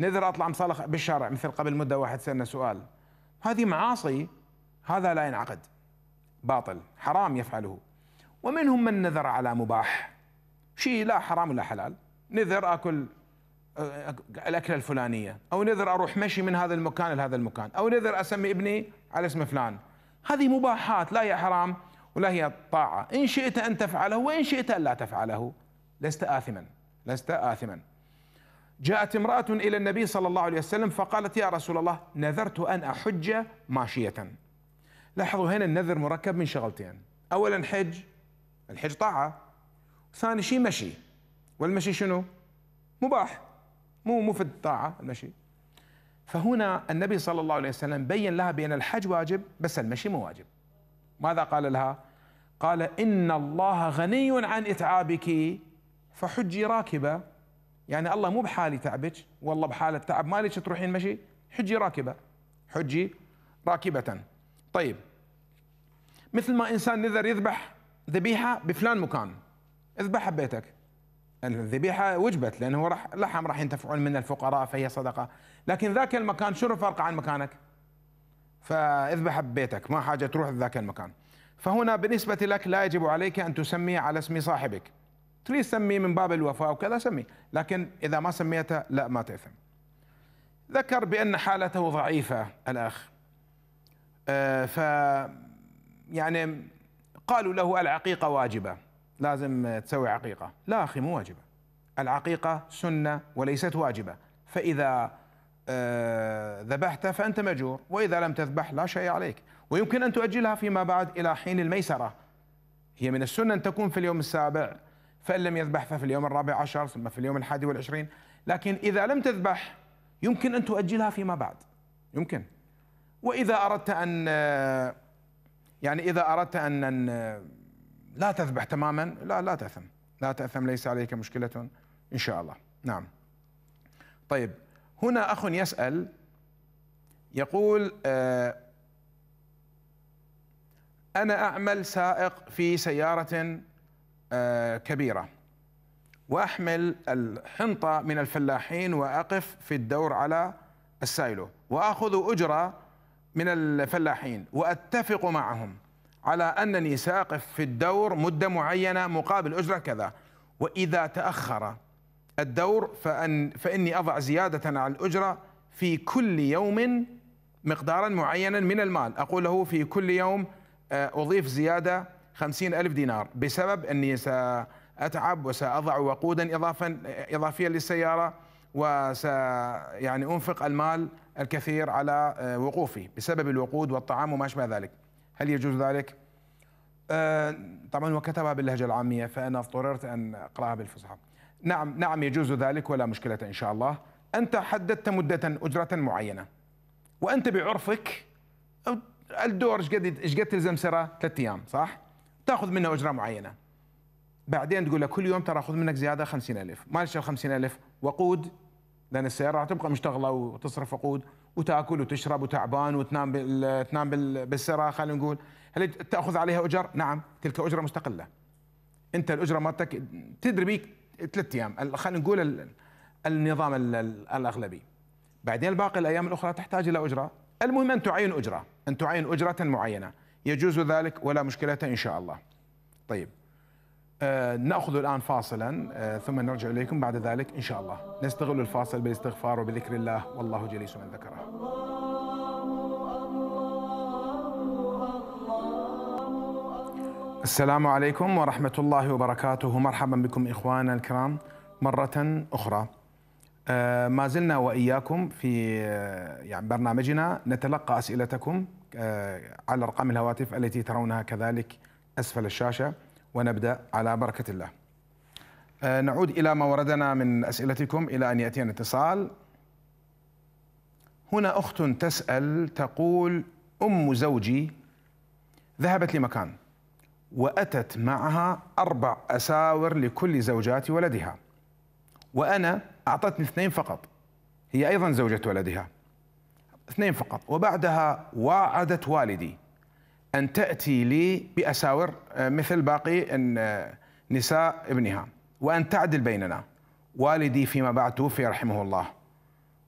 A: نذر أطلع مصالح بالشارع مثل قبل مدة واحد سألنا سؤال. هذه معاصي هذا لا ينعقد. باطل. حرام يفعله. ومنهم من نذر على مباح. شيء لا حرام ولا حلال. نذر أكل الأكلة الفلانية. أو نذر أروح مشي من هذا المكان لهذا المكان. أو نذر أسمي ابني على اسم فلان. هذه مباحات لا هي حرام ولا هي طاعة. إن شئت أن تفعله وإن شئت أن لا تفعله. لست اثما لست اثما. جاءت امرأة إلى النبي صلى الله عليه وسلم فقالت يا رسول الله نذرت أن أحج ماشية. لاحظوا هنا النذر مركب من شغلتين. اولا حج الحج طاعة. ثاني شيء مشي. والمشي شنو؟ مباح. مو مو في الطاعة المشي. فهنا النبي صلى الله عليه وسلم بين لها بأن الحج واجب بس المشي مو واجب. ماذا قال لها؟ قال إن الله غني عن إتعابك فحجي راكبة. يعني الله مو بحال يتعبك والله بحاله تعب مالك تروحين مشي حجي راكبة. حجي راكبة. طيب. مثل ما إنسان نذر يذبح ذبيحة بفلان مكان اذبحها ببيتك. الذبيحة وجبت لأنه راح لحم راح ينتفعون منه الفقراء فهي صدقة. لكن ذاك المكان شنو فرق عن مكانك؟ فاذبح ببيتك ما حاجة تروح ذاك المكان. فهنا بالنسبة لك لا يجب عليك أن تسمي على اسم صاحبك. تريد تسميه من باب الوفاء وكذا سمي لكن إذا ما سميته لا ما تأثم. ذكر بأن حالته ضعيفة الأخ. آه ف يعني قالوا له العقيقة واجبة. لازم تسوي عقيقة. لا أخي مو واجبة. العقيقة سنة وليست واجبة. فإذا آه، ذبحت فأنت مأجور وإذا لم تذبح لا شيء عليك. ويمكن أن تؤجلها فيما بعد إلى حين الميسرة. هي من السنة أن تكون في اليوم السابع. فإن لم يذبح ففي اليوم الرابع عشر ثم في اليوم الحادي والعشرين. لكن إذا لم تذبح يمكن أن تؤجلها فيما بعد. يمكن. وإذا أردت أن آه، يعني إذا أردت أن أن، آه، لا تذبح تماما. لا لا تأثم. لا تأثم ليس عليك مشكلة إن شاء الله. نعم. طيب هنا أخ يسأل يقول آه أنا أعمل سائق في سيارة آه، كبيرة وأحمل الحنطة من الفلاحين وأقف في الدور على السايلو وأخذ أجرة من الفلاحين وأتفق معهم. على أنني سأقف في الدور مدة معينة مقابل أجرة كذا. وإذا تأخر الدور فأن فإني أضع زيادة على الأجرة في كل يوم مقدارا معينا من المال. أقول له في كل يوم آه، أضيف زيادة خمسين ألف دينار بسبب أني سأتعب وسأضع وقودا إضافا إضافيا للسيارة وس يعني أنفق المال الكثير على آه، وقوفي بسبب الوقود والطعام وما أشبه ذلك. هل يجوز ذلك؟ آه، طبعا وكتبها باللهجة العامية فأنا اضطررت أن أقرأها بالفصحى. نعم نعم يجوز ذلك ولا مشكلة إن شاء الله. أنت حددت مدة أجرة معينة وأنت بعرفك الدور إيش قد إيش قد تلزم سرة ثلاث أيام صح؟ تأخذ منه أجرة معينة. بعدين تقول له كل يوم ترى أخذ منك خمسين ألف. ما ال خمسين ألف؟ وقود لأن السيارة راح تبقى مشتغلة وتصرف وقود. وتاكل وتشرب وتعبان وتنام بال... تنام بال... بالسرة خلينا نقول هل تأخذ عليها أجر؟ نعم تلك أجرة مستقلة. أنت الأجرة مالتك تدري بيك ثلاث أيام خلينا نقول النظام الأغلبي. بعدين باقي الأيام الأخرى تحتاج إلى أجرة، المهم أن تعين أجرة، أن تعين أجرة معينة، يجوز ذلك ولا مشكلة إن شاء الله. طيب آه نأخذ الآن فاصلا آه ثم نرجع إليكم بعد ذلك إن شاء الله. نستغل الفاصل بالاستغفار وبذكر الله والله جليس من ذكره. السلام عليكم ورحمة الله وبركاته. مرحبا بكم إخواننا الكرام مرة أخرى. آه ما زلنا وإياكم في آه يعني برنامجنا. نتلقى أسئلتكم آه على أرقام الهواتف التي ترونها كذلك أسفل الشاشة. ونبدأ على بركة الله. نعود إلى ما وردنا من أسئلتكم إلى أن يأتينا اتصال. هنا أخت تسأل تقول أم زوجي ذهبت لمكان. وأتت معها أربع أساور لكل زوجات ولدها. وأنا أعطتني اثنين فقط. هي أيضا زوجة ولدها. اثنين فقط. وبعدها وعدت والدي أن تأتي لي بأساور آه، مثل باقي آه، نساء ابنها وأن تعدل بيننا. والدي فيما بعد توفي رحمه الله.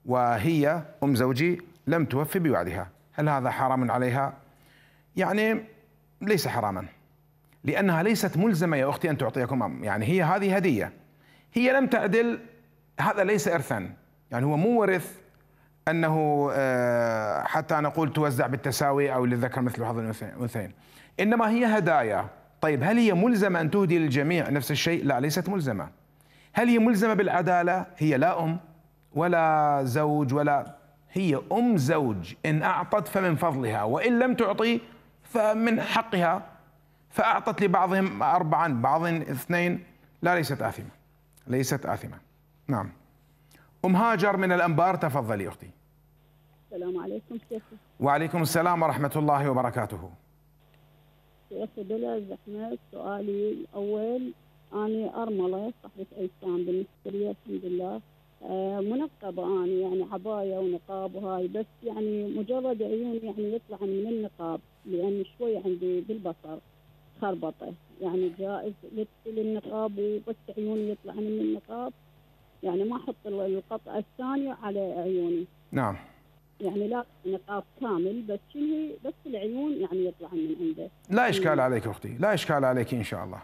A: وهي أم زوجي لم توفي بوعدها. هل هذا حرام عليها؟ يعني ليس حراما. لأنها ليست ملزمة يا أختي أن تعطيكم يعني هي هذه هدية. هي لم تعدل هذا ليس إرثا. يعني هو مو ورث أنه آه، حتى نقول توزع بالتساوي أو للذكر مثل حظ الأنثيين. إنما هي هدايا. طيب هل هي ملزمة أن تهدي للجميع نفس الشيء؟ لا ليست ملزمة. هل هي ملزمة بالعدالة؟ هي لا أم ولا زوج ولا هي أم زوج. إن أعطت فمن فضلها وإن لم تعطي فمن حقها. فأعطت لبعضهم أربعا بعض اثنين. لا ليست آثمة. ليست آثمة. نعم. أم هاجر من الأنبار تفضلي أختي.
J: السلام عليكم شيخ
A: وعليكم السلام ورحمة الله وبركاته.
J: شيخ بلا زحمة سؤالي الأول. أنا أرملة صاحبة أيتام بالنسبة لي الحمد لله. آه منقبة أنا يعني عباية ونقاب وهاي بس يعني مجرد عيون يعني يطلع من النقاب لأن شوي عندي بالبصر. خربطة يعني جائز يدخل النقاب وبس عيوني يطلع من النقاب. يعني ما أحط القطعة الثانية على عيوني.
A: نعم.
J: يعني لا نقاب كامل بس شنو بس العيون يعني يطلع من عنده.
A: لا إشكال عليك أختي لا إشكال عليك إن شاء الله.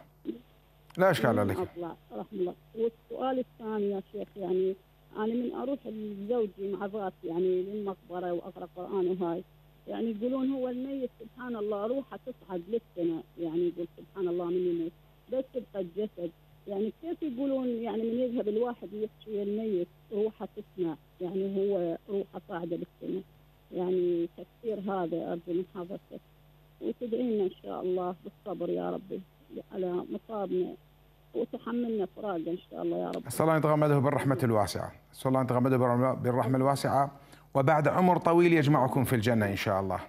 A: لا إشكال عليك.
J: اطلع رحم الله. والسؤال الثاني يا شيخ يعني أنا من أروح لزوجي مع ذاتي يعني للمقبرة وأقرأ قرآن وهاي. يعني يقولون هو الميت سبحان الله روحه تصعد للسماء. يعني يقول سبحان الله من يموت. بس تبقى الجسد. يعني كيف يقولون يعني من يذهب الواحد يحشي الميت روحه تسمع؟ يعني هو روحه صاعدة للسماء. يعني تفسير هذا أرجو من حضرتك وتدعينا إن شاء الله بالصبر يا ربي على مصابنا. وتحملنا فراق إن شاء الله يا رب.
A: أسأل الله أن يتغمده بالرحمة الواسعة، أسأل الله أن يتغمده بالرحمة الواسعة. وبعد عمر طويل يجمعكم في الجنة إن شاء الله.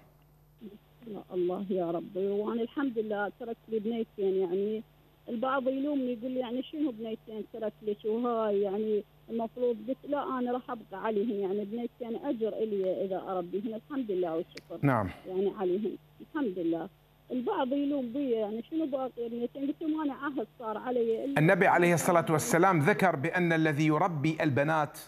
J: يا الله يا ربي وأنا الحمد لله تركت لي بنيتين يعني. البعض يلومني يقول لي يعني شنو بنيتين تركت لي؟ شو هاي يعني المفروض قلت لا أنا راح أبقى عليهم يعني بنيتين أجر إلي إذا اربيهم الحمد لله والشكر
A: نعم.
J: يعني عليهم. الحمد لله. البعض يلوم بي يعني شنو باقي النيتين قلت لهم أنا عهد صار علي
A: النبي عليه الصلاة والسلام ذكر بأن الذي يربي البنات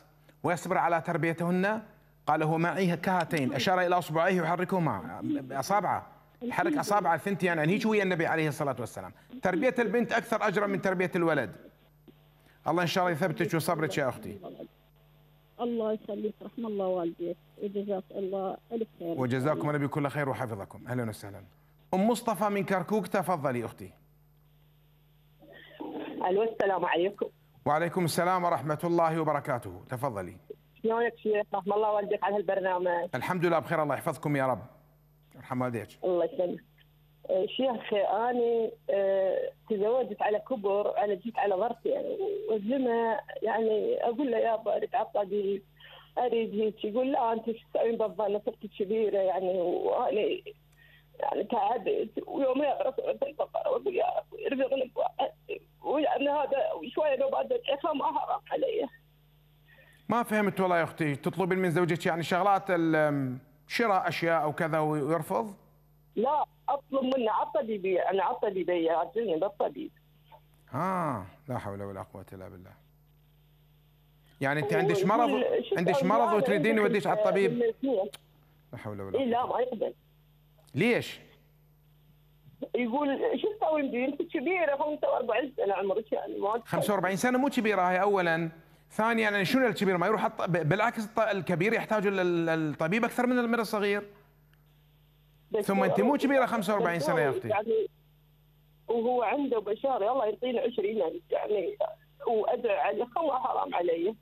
A: ويصبر على تربيتهن قال هو معي كهاتين. أشار إلى أصبعيه يحركهما. بأصابعه يحرك أصابع الثنتين يعني هيك ويا النبي عليه الصلاة والسلام. تربية البنت أكثر أجرا من تربية الولد. الله إن شاء الله يثبتك وصبرك يا أختي.
J: الله يخليك رحم الله والديك. وجزاك الله ألف خير.
A: وجزاكم الله بكل خير وحفظكم. أهلا وسهلا. أم مصطفى من كركوك تفضلي أختي.
C: ألو السلام عليكم.
A: وعليكم السلام ورحمة الله وبركاته. تفضلي.
C: شلونك شيخ رحم الله والديك على هالبرنامج.
A: الحمد لله بخير الله يحفظكم يا رب. يرحم والديك.
C: الله يسلمك. آه، شيخ أنا آه، تزوجت على كبر أنا جيت على ظرفي يعني وزلمه يعني أقول له يابا أريد الطبيب أريد هيك. يقول لا أنت شو تسوين بالظن صرت كبيرة يعني وأنا يعني تعبت. ويوم سوره البقره واقول يا رب ارزقني بواحد. ويعني هذا شوية لو بعد ما حرام علي.
A: ما فهمت والله يا أختي تطلبين من زوجك يعني شغلات شراء أشياء أو كذا ويرفض؟
C: لا أطلب منه على الطبيبيه أنا على الطبيبيه عاجلني بالطبيب
A: آه لا حول ولا قوة إلا بالله. يعني
C: هو
A: عندك مرض عندك؟ مرض وتريدين يوديك على الطبيب. لا حول ولا
C: اي لا
A: قوة.
C: ما يقبل.
A: ليش؟
C: يقول شو تسوين بي أنت كبيرة 45 سنة عمرك يعني ما
A: 45 سنة مو كبيرة هاي أولا. ثانيا يعني شنو الكبير؟ ما يروح بالعكس الكبير يحتاج الطبيب أكثر من من الصغير. ثم أنت مو كبيرة 45 سنة يا أختي.
C: يعني وهو عنده بشار الله يعطينا 20 يعني وادعي عليه خلا حرام علي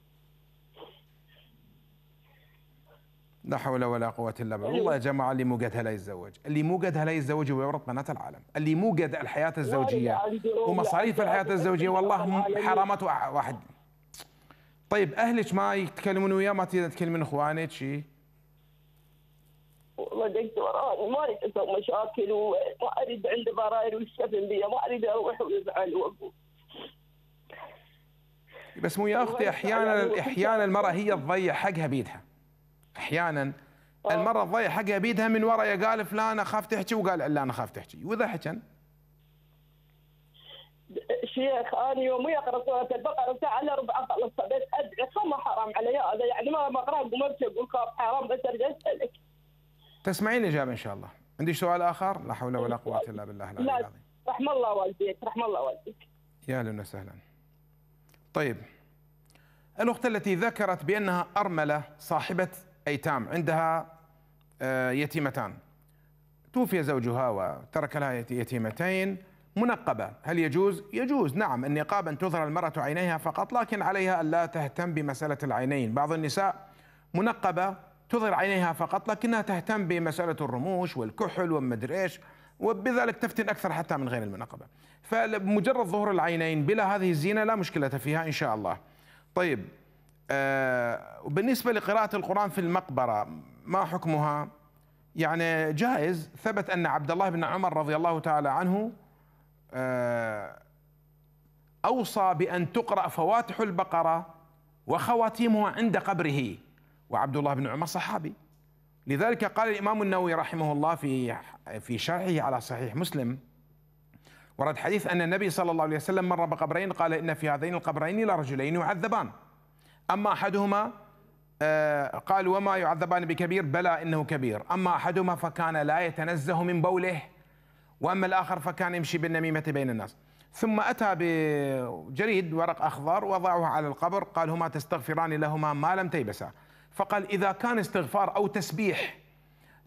A: لا حول ولا قوة إلا بالله. والله يا جماعة اللي مو قدها لا يتزوج. اللي مو قدها لا يتزوج ويورط بنات العالم. اللي مو قد الحياة الزوجية ومصاريف الحياة الزوجية والله حرامات وا- واحد طيب أهلك ما يتكلمون وياه ما تقدر تكلمين إخوانك شيء
C: والله دكتور أنا ما أريد أسوي مشاكل وما أريد عنده ضرائر ويستفن بي ما أريد أروح ويزعل وأقول.
A: بس مو يا أختي أحيانا أحيانا المرأة هي تضيع حقها بيدها. أحيانا المرأة تضيع حقها بيدها من وراء يا قال فلان أخاف تحكي وقال لا أنا أخاف تحكي. وإذا حكن
C: شيخ أنا يوم يقرأ سورة البقرة ساعه إلا ربع اخلص بس ادعي خما حرام علي هذا يعني ما ما أقرأ وما أقول حرام بس أرجع أسألك.
A: تسمعين الإجابة إن شاء الله. عندك سؤال آخر لا حول ولا قوة إلا بالله العلي العظيم.
C: رحم الله والديك رحم الله والديك.
A: يا أهلا وسهلا. طيب الأخت التي ذكرت بأنها أرملة صاحبة أيتام عندها آه، يتيمتان. توفي زوجها وترك لها يت- يتيمتين. منقبة، هل يجوز؟ يجوز نعم النقاب أن تظهر المرأة عينيها فقط لكن عليها الا تهتم بمسألة العينين، بعض النساء منقبة تظهر عينيها فقط لكنها تهتم بمسألة الرموش والكحل ومدري إيش وبذلك تفتن أكثر حتى من غير المنقبة. فمجرد ظهور العينين بلا هذه الزينة لا مشكلة فيها إن شاء الله. طيب آه وبالنسبة لقراءة القرآن في المقبرة ما حكمها؟ يعني جائز ثبت أن عبد الله بن عمر رضي الله تعالى عنه آه أوصى بأن تقرأ فواتح البقرة وخواتيمها عند قبره. وعبد الله بن عمر صحابي. لذلك قال الإمام النووي رحمه الله في في شرحه على صحيح مسلم ورد حديث أن النبي صلى الله عليه وسلم مر بقبرين قال إن في هذين القبرين لرجلين يعذبان. أما أحدهما آه، قال وما يعذبان بكبير بلى إنه كبير. أما أحدهما فكان لا يتنزه من بوله. وأما الآخر فكان يمشي بالنميمة بين الناس. ثم أتى بجريد ورق أخضر وضعه على القبر قال هما تستغفران لهما ما لم تيبسا. فقال إذا كان استغفار أو تسبيح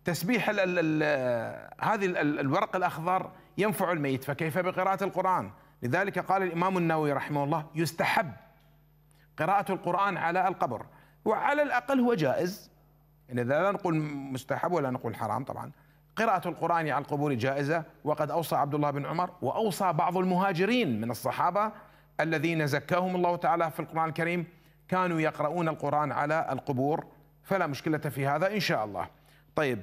A: تسبيح ال ال ال هذه ال- ال- الورق الأخضر ينفع الميت فكيف بقراءة القرآن؟ لذلك قال الإمام النووي رحمه الله يستحب قراءة القرآن على القبر وعلى الأقل هو جائز. يعني إذا لا نقول مستحب ولا نقول حرام طبعا. قراءة القرآن على القبور جائزة وقد أوصى عبد الله بن عمر وأوصى بعض المهاجرين من الصحابة الذين زكاهم الله تعالى في القرآن الكريم كانوا يقرؤون القرآن على القبور فلا مشكلة في هذا إن شاء الله. طيب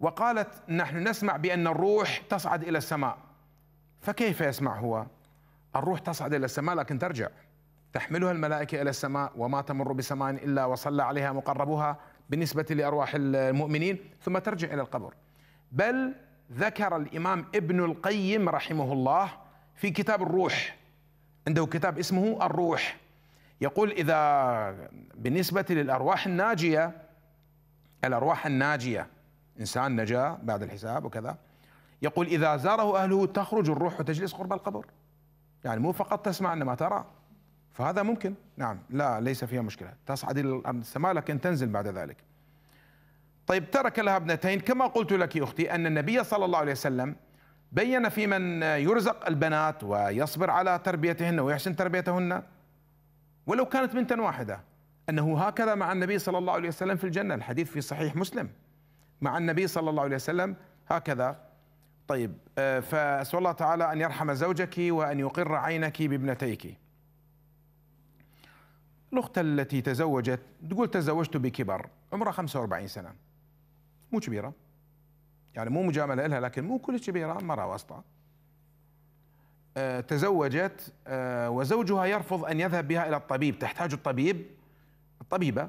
A: وقالت نحن نسمع بأن الروح تصعد إلى السماء. فكيف يسمع هو؟ الروح تصعد إلى السماء لكن ترجع. تحملها الملائكة إلى السماء وما تمر بسماء إلا وصلى عليها مقربوها بالنسبة لأرواح المؤمنين ثم ترجع إلى القبر. بل ذكر الإمام ابن القيم رحمه الله في كتاب الروح. عنده كتاب اسمه الروح. يقول إذا بالنسبة للأرواح الناجية الأرواح الناجية إنسان نجا بعد الحساب وكذا يقول إذا زاره أهله تخرج الروح وتجلس قرب القبر. يعني مو فقط تسمع إنما ترى. فهذا ممكن. نعم. لا ليس فيها مشكلة. تصعد إلى السماء لكن تنزل بعد ذلك. طيب ترك لها ابنتين. كما قلت لك أختي أن النبي صلى الله عليه وسلم بين في من يرزق البنات ويصبر على تربيتهن ويحسن تربيتهن. ولو كانت بنتا واحدة أنه هكذا مع النبي صلى الله عليه وسلم في الجنة. الحديث في صحيح مسلم. مع النبي صلى الله عليه وسلم هكذا. طيب آه، فأسأل الله تعالى أن يرحم زوجك وأن يقر عينك بابنتيك. الأخت التي تزوجت تقول تزوجت بكبر عمرها 45 سنة. مو كبيرة. يعني مو مجاملة لها لكن مو كل كبيرة مراه وسطى آه، تزوجت آه، وزوجها يرفض أن يذهب بها إلى الطبيب. تحتاج الطبيب الطبيبة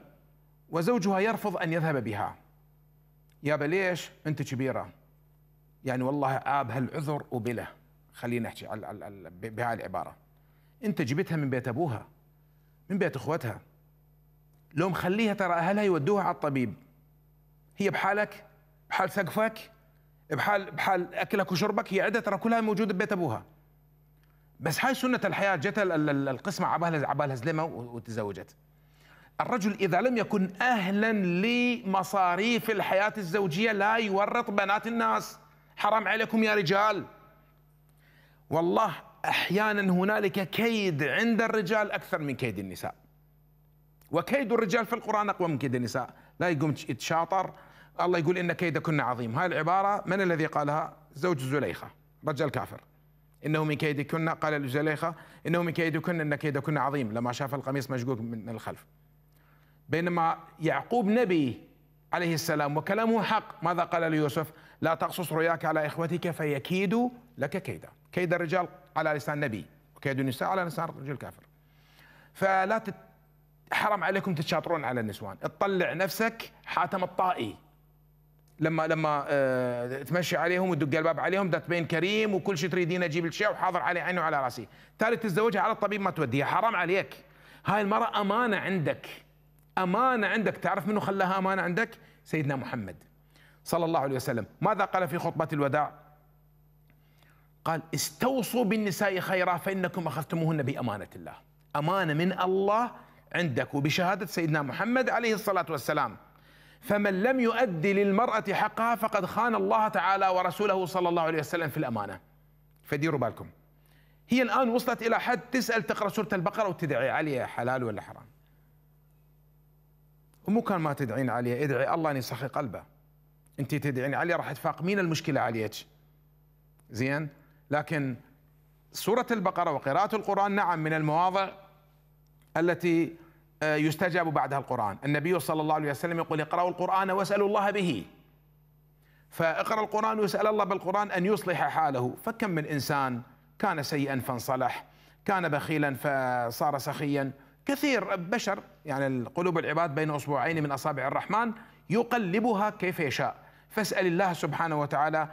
A: وزوجها يرفض أن يذهب بها. يابا ليش أنت كبيرة. يعني والله عاب هالعذر وبله. خلينا نحكي بهاي العبارة. أنت جبتها من بيت أبوها من بيت أخوتها. لو مخليها ترى أهلها يودوها على الطبيب. هي بحالك بحال سقفك بحال بحال أكلك وشربك هي عدة ترى كلها موجودة ببيت أبوها. بس هاي سنة الحياة جت القسمة عبالها عبالها زلمة وتزوجت. الرجل إذا لم يكن أهلا لمصاريف الحياة الزوجية لا يورط بنات الناس. حرام عليكم يا رجال. والله أحيانا هنالك كيد عند الرجال أكثر من كيد النساء. وكيد الرجال في القرآن أقوى من كيد النساء. لا يقوم يتشاطر الله يقول إن كيدكن عظيم. هاي العبارة من الذي قالها؟ زوج زليخة رجل كافر. إنه من كيدكن قال لزليخة إنه من كيدكن إن كيدكن عظيم. لما شاف القميص مشقوق من الخلف. بينما يعقوب نبي عليه السلام وكلامه حق. ماذا قال ليوسف؟ لا تقصص رؤياك على إخوتك فيكيدوا لك كيدا. كيد الرجال على لسان نبي وكيد النساء على لسان رجل كافر. فلا تت... حرام عليكم تتشاطرون على النسوان. تطلع نفسك حاتم الطائي. لما لما آه تمشي عليهم وتدق الباب عليهم ده تبين كريم وكل شيء تريدين أجيب الشيء وحاضر علي عيني وعلى رأسي. ثالث تتزوجها على الطبيب ما توديها حرام عليك. هاي المرأة أمانة عندك. أمانة عندك. تعرف منه خلاها أمانة عندك؟ سيدنا محمد صلى الله عليه وسلم. ماذا قال في خطبة الوداع؟ قال استوصوا بالنساء خيرا فإنكم أخذتموهن بأمانة الله. أمانة من الله عندك. وبشهادة سيدنا محمد عليه الصلاة والسلام. فمن لم يؤدي للمرأة حقها فقد خان الله تعالى ورسوله صلى الله عليه وسلم في الأمانة. فديروا بالكم. هي الآن وصلت إلى حد تسأل تقرأ سورة البقرة وتدعي عليها حلال ولا حرام؟ ومو كان ما تدعين عليه ادعي الله أن يسخي قلبه. أنت تدعين عليه راح تفاقمين المشكلة عليك؟ زين؟ لكن سورة البقرة وقراءة القرآن نعم من المواضع التي يستجاب بعدها القرآن. النبي صلى الله عليه وسلم يقول اقرأوا القرآن واسألوا الله به. فاقرأ القرآن واسأل الله بالقرآن أن يصلح حاله. فكم من إنسان كان سيئا فانصلح كان بخيلا فصار سخيا. كثير بشر يعني قلوب العباد بين اصبعين من أصابع الرحمن يقلبها كيف يشاء. فاسأل الله سبحانه وتعالى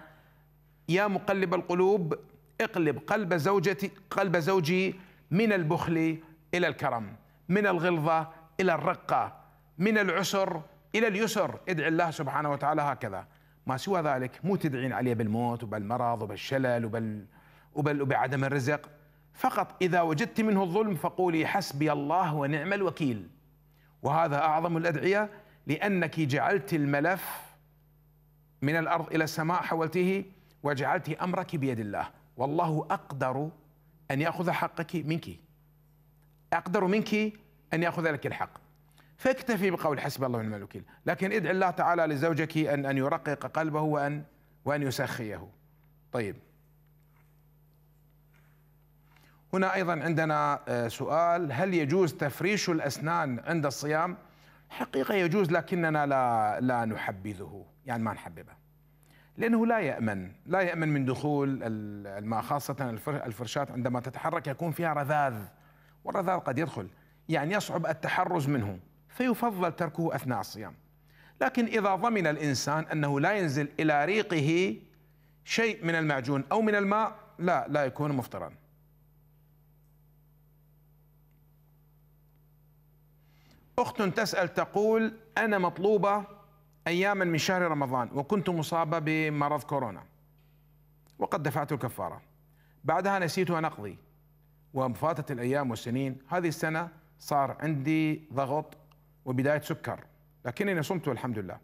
A: يا مقلب القلوب اقلب قلب زوجتي قلب زوجي من البخل إلى الكرم. من الغلظة إلى الرقة من العسر إلى اليسر. ادعي الله سبحانه وتعالى هكذا. ما سوى ذلك مو تدعين عليه بالموت وبالمرض وبالشلل وبال وبل وبعدم الرزق. فقط إذا وجدت منه الظلم فقولي حسبي الله ونعم الوكيل. وهذا أعظم الأدعية لأنك جعلت الملف من الأرض إلى السماء حولته وجعلت أمرك بيد الله. والله أقدر أن يأخذ حقك منك. أقدر منك أن يأخذ لك الحق. فاكتفي بقول حسبي الله ونعم الوكيل. لكن ادع الله تعالى لزوجك ان أن يرقق قلبه وان وأن يسخيه. طيب. هنا أيضا عندنا آه، سؤال. هل يجوز تفريش الأسنان عند الصيام؟ حقيقة يجوز لكننا لا لا نحبذه. يعني ما نحببه. لأنه لا يأمن، لا يأمن من دخول الماء خاصة الفرشات عندما تتحرك يكون فيها رذاذ. والرذاذ قد يدخل يعني يصعب التحرز منه فيفضل تركه أثناء الصيام. لكن إذا ضمن الإنسان أنه لا ينزل إلى ريقه شيء من المعجون أو من الماء لا لا يكون مفطرا. أخت تسأل تقول أنا مطلوبة أياما من شهر رمضان وكنت مصابة بمرض كورونا وقد دفعت الكفارة. بعدها نسيت أن أقضي. وفاتت الأيام والسنين هذه السنة صار عندي ضغط وبداية سكر لكنني صمت والحمد لله.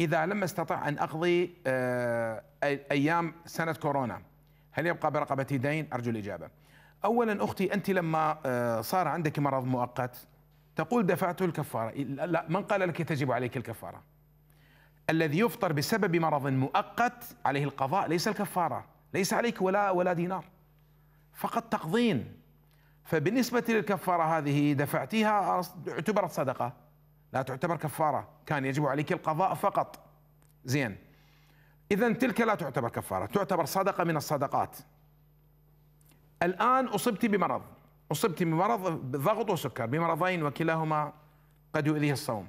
A: إذا لم أستطع أن أقضي آه، أيام سنة كورونا هل يبقى برقبتي دين؟ أرجو الإجابة. أولا أختي أنت لما آه، صار عندك مرض مؤقت تقول دفعت الكفارة. لا من قال لك تجب عليك الكفارة؟ الذي يفطر بسبب مرض مؤقت عليه القضاء ليس الكفارة ليس عليك ولا ولا دينار. فقط تقضين. فبالنسبة للكفارة هذه دفعتيها اعتبرت صدقة. لا تعتبر كفارة. كان يجب عليك القضاء فقط. زين. إذا تلك لا تعتبر كفارة. تعتبر صدقة من الصدقات. الآن أصبت بمرض. أصبت بمرض ضغط وسكر. بمرضين وكلاهما قد يؤذيه الصوم.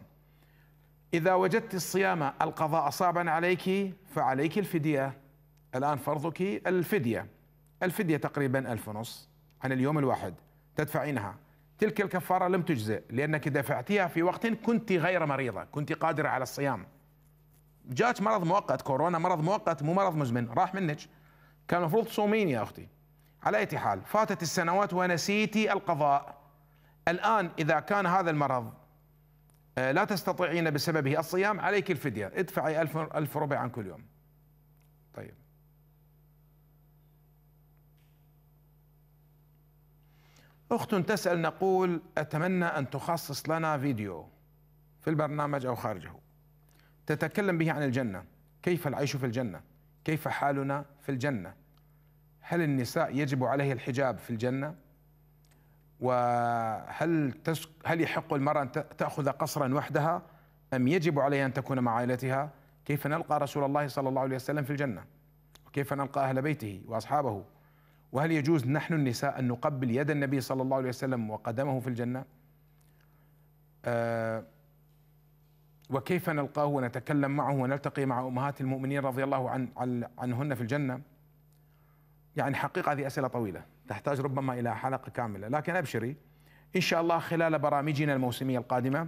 A: إذا وجدت الصيام القضاء صعبا عليك فعليك الفدية. الآن فرضك الفدية. الفدية تقريبا ألف ونص عن اليوم الواحد. تدفعينها. تلك الكفارة لم تجزئ لأنك دفعتيها في وقت كنت غير مريضة كنت قادرة على الصيام. جاك مرض مؤقت كورونا مرض مؤقت مو مرض مزمن راح منك. كان المفروض تصومين يا أختي. على أي حال فاتت السنوات ونسيتي القضاء. الآن إذا كان هذا المرض آه، لا تستطيعين بسببه الصيام عليك الفدية. ادفعي ألف, ألف ربع عن كل يوم. طيب. أخت تسأل نقول أتمنى أن تخصص لنا فيديو في البرنامج أو خارجه. تتكلم به عن الجنة. كيف العيش في الجنة؟ كيف حالنا في الجنة؟ هل النساء يجب عليه الحجاب في الجنة؟ وهل تس هل يحق المرأة أن تأخذ قصرا وحدها؟ أم يجب عليها أن تكون مع عائلتها؟ كيف نلقى رسول الله صلى الله عليه وسلم في الجنة؟ وكيف نلقى أهل بيته وأصحابه؟ وهل يجوز نحن النساء أن نقبل يد النبي صلى الله عليه وسلم وقدمه في الجنة؟ آه وكيف نلقاه ونتكلم معه ونلتقي مع أمهات المؤمنين رضي الله عن عن- عنهن في الجنة؟ يعني حقيقة هذه أسئلة طويلة تحتاج ربما إلى حلقة كاملة لكن أبشري إن شاء الله خلال برامجنا الموسمية القادمة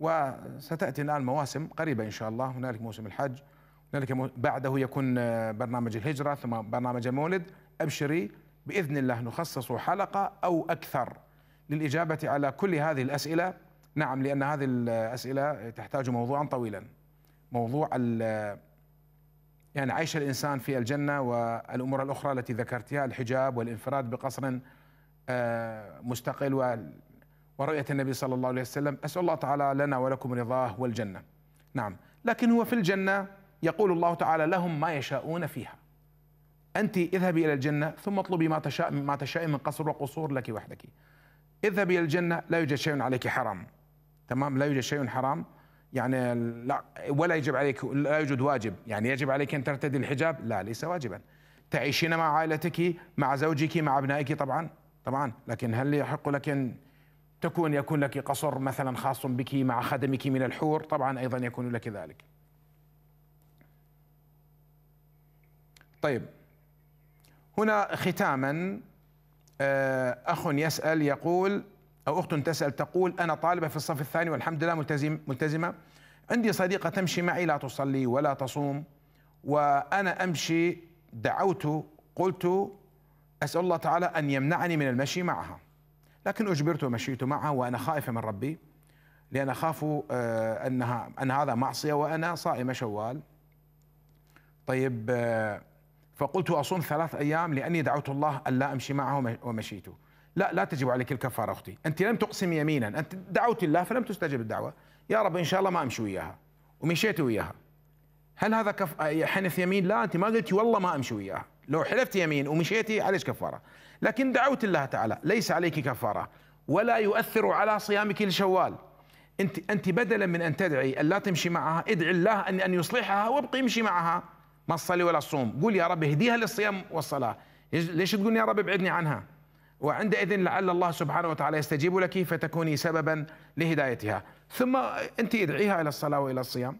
A: وستأتي الآن مواسم قريبة إن شاء الله هنالك موسم الحج هنالك بعده يكون آه، برنامج الهجرة ثم برنامج المولد أبشري بإذن الله نخصص حلقة أو أكثر للإجابة على كل هذه الأسئلة. نعم لأن هذه الأسئلة تحتاج موضوعا طويلا. موضوع يعني عيش الإنسان في الجنة والأمور الأخرى التي ذكرتها الحجاب والانفراد بقصر آه، مستقل. ورؤية النبي صلى الله عليه وسلم أسأل الله تعالى لنا ولكم رضاه والجنة. نعم لكن هو في الجنة يقول الله تعالى لهم ما يشاءون فيها. أنت اذهبي إلى الجنة ثم اطلبي ما تشاء ما تشاء من قصر وقصور لك وحدك. اذهبي إلى الجنة لا يوجد شيء عليك حرام. تمام؟ لا يوجد شيء حرام. يعني لا ولا يجب عليك لا يوجد واجب. يعني يجب عليك أن ترتدي الحجاب؟ لا ليس واجبا. تعيشين مع عائلتك مع زوجك مع أبنائك طبعا طبعا. لكن هل يحق لك أن تكون يكون لك قصر مثلا خاص بك مع خدمك من الحور؟ طبعا أيضا يكون لك ذلك. طيب هنا ختاما آه، أخ يسأل يقول أو أخت تسأل تقول أنا طالبة في الصف الثاني والحمد لله ملتزم ملتزمة. عندي صديقة تمشي معي لا تصلي ولا تصوم. وأنا أمشي دعوت قلت أسأل الله تعالى أن يمنعني من المشي معها. لكن أجبرت ومشيت معها وأنا خائفه من ربي لأن أخاف آه، أنها أن هذا معصية وأنا صائمه شوال. طيب آه، فقلت أصوم ثلاث أيام لأني دعوت الله ان لا أمشي معه وم- ومشيت. لا لا تجب عليك الكفارة أختي. أنت لم تقسم يمينا. أنت دعوت الله فلم تستجب الدعوة. يا رب إن شاء الله ما أمشي وياها. ومشيت وياها. هل هذا كف... حنث يمين؟ لا أنت ما قلتي والله ما أمشي وياها. لو حلفت يمين ومشيتي عليك كفارة. لكن دعوت الله تعالى. ليس عليك كفارة. ولا يؤثر على صيامك لشوال. أنت أنت بدلا من أن تدعي أن لا تمشي معها. ادعي الله أن أن يصلحها وابقي امشي معها. ما تصلي ولا تصوم قول يا رب اهديها للصيام والصلاة. ليش تقول يا رب ابعدني عنها؟ وعندئذ لعل الله سبحانه وتعالى يستجيب لك فتكوني سببا لهدايتها. ثم أنت ادعيها إلى الصلاة وإلى الصيام.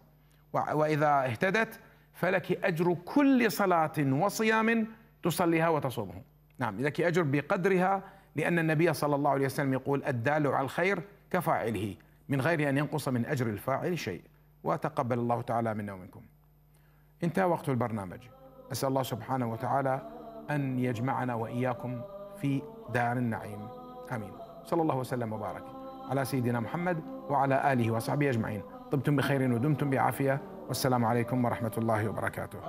A: و- وإذا اهتدت فلك أجر كل صلاة وصيام تصليها وتصومه. نعم لك أجر بقدرها لأن النبي صلى الله عليه وسلم يقول الدال على الخير كفاعله من غير أن ينقص من أجر الفاعل شيء. وتقبل الله تعالى منا ومنكم. انتهى وقت البرنامج. أسأل الله سبحانه وتعالى أن يجمعنا وإياكم في دار النعيم. آمين. صلى الله وسلم وبارك على سيدنا محمد وعلى آله وصحبه أجمعين. طبتم بخير ودمتم بعافية. والسلام عليكم ورحمة الله وبركاته.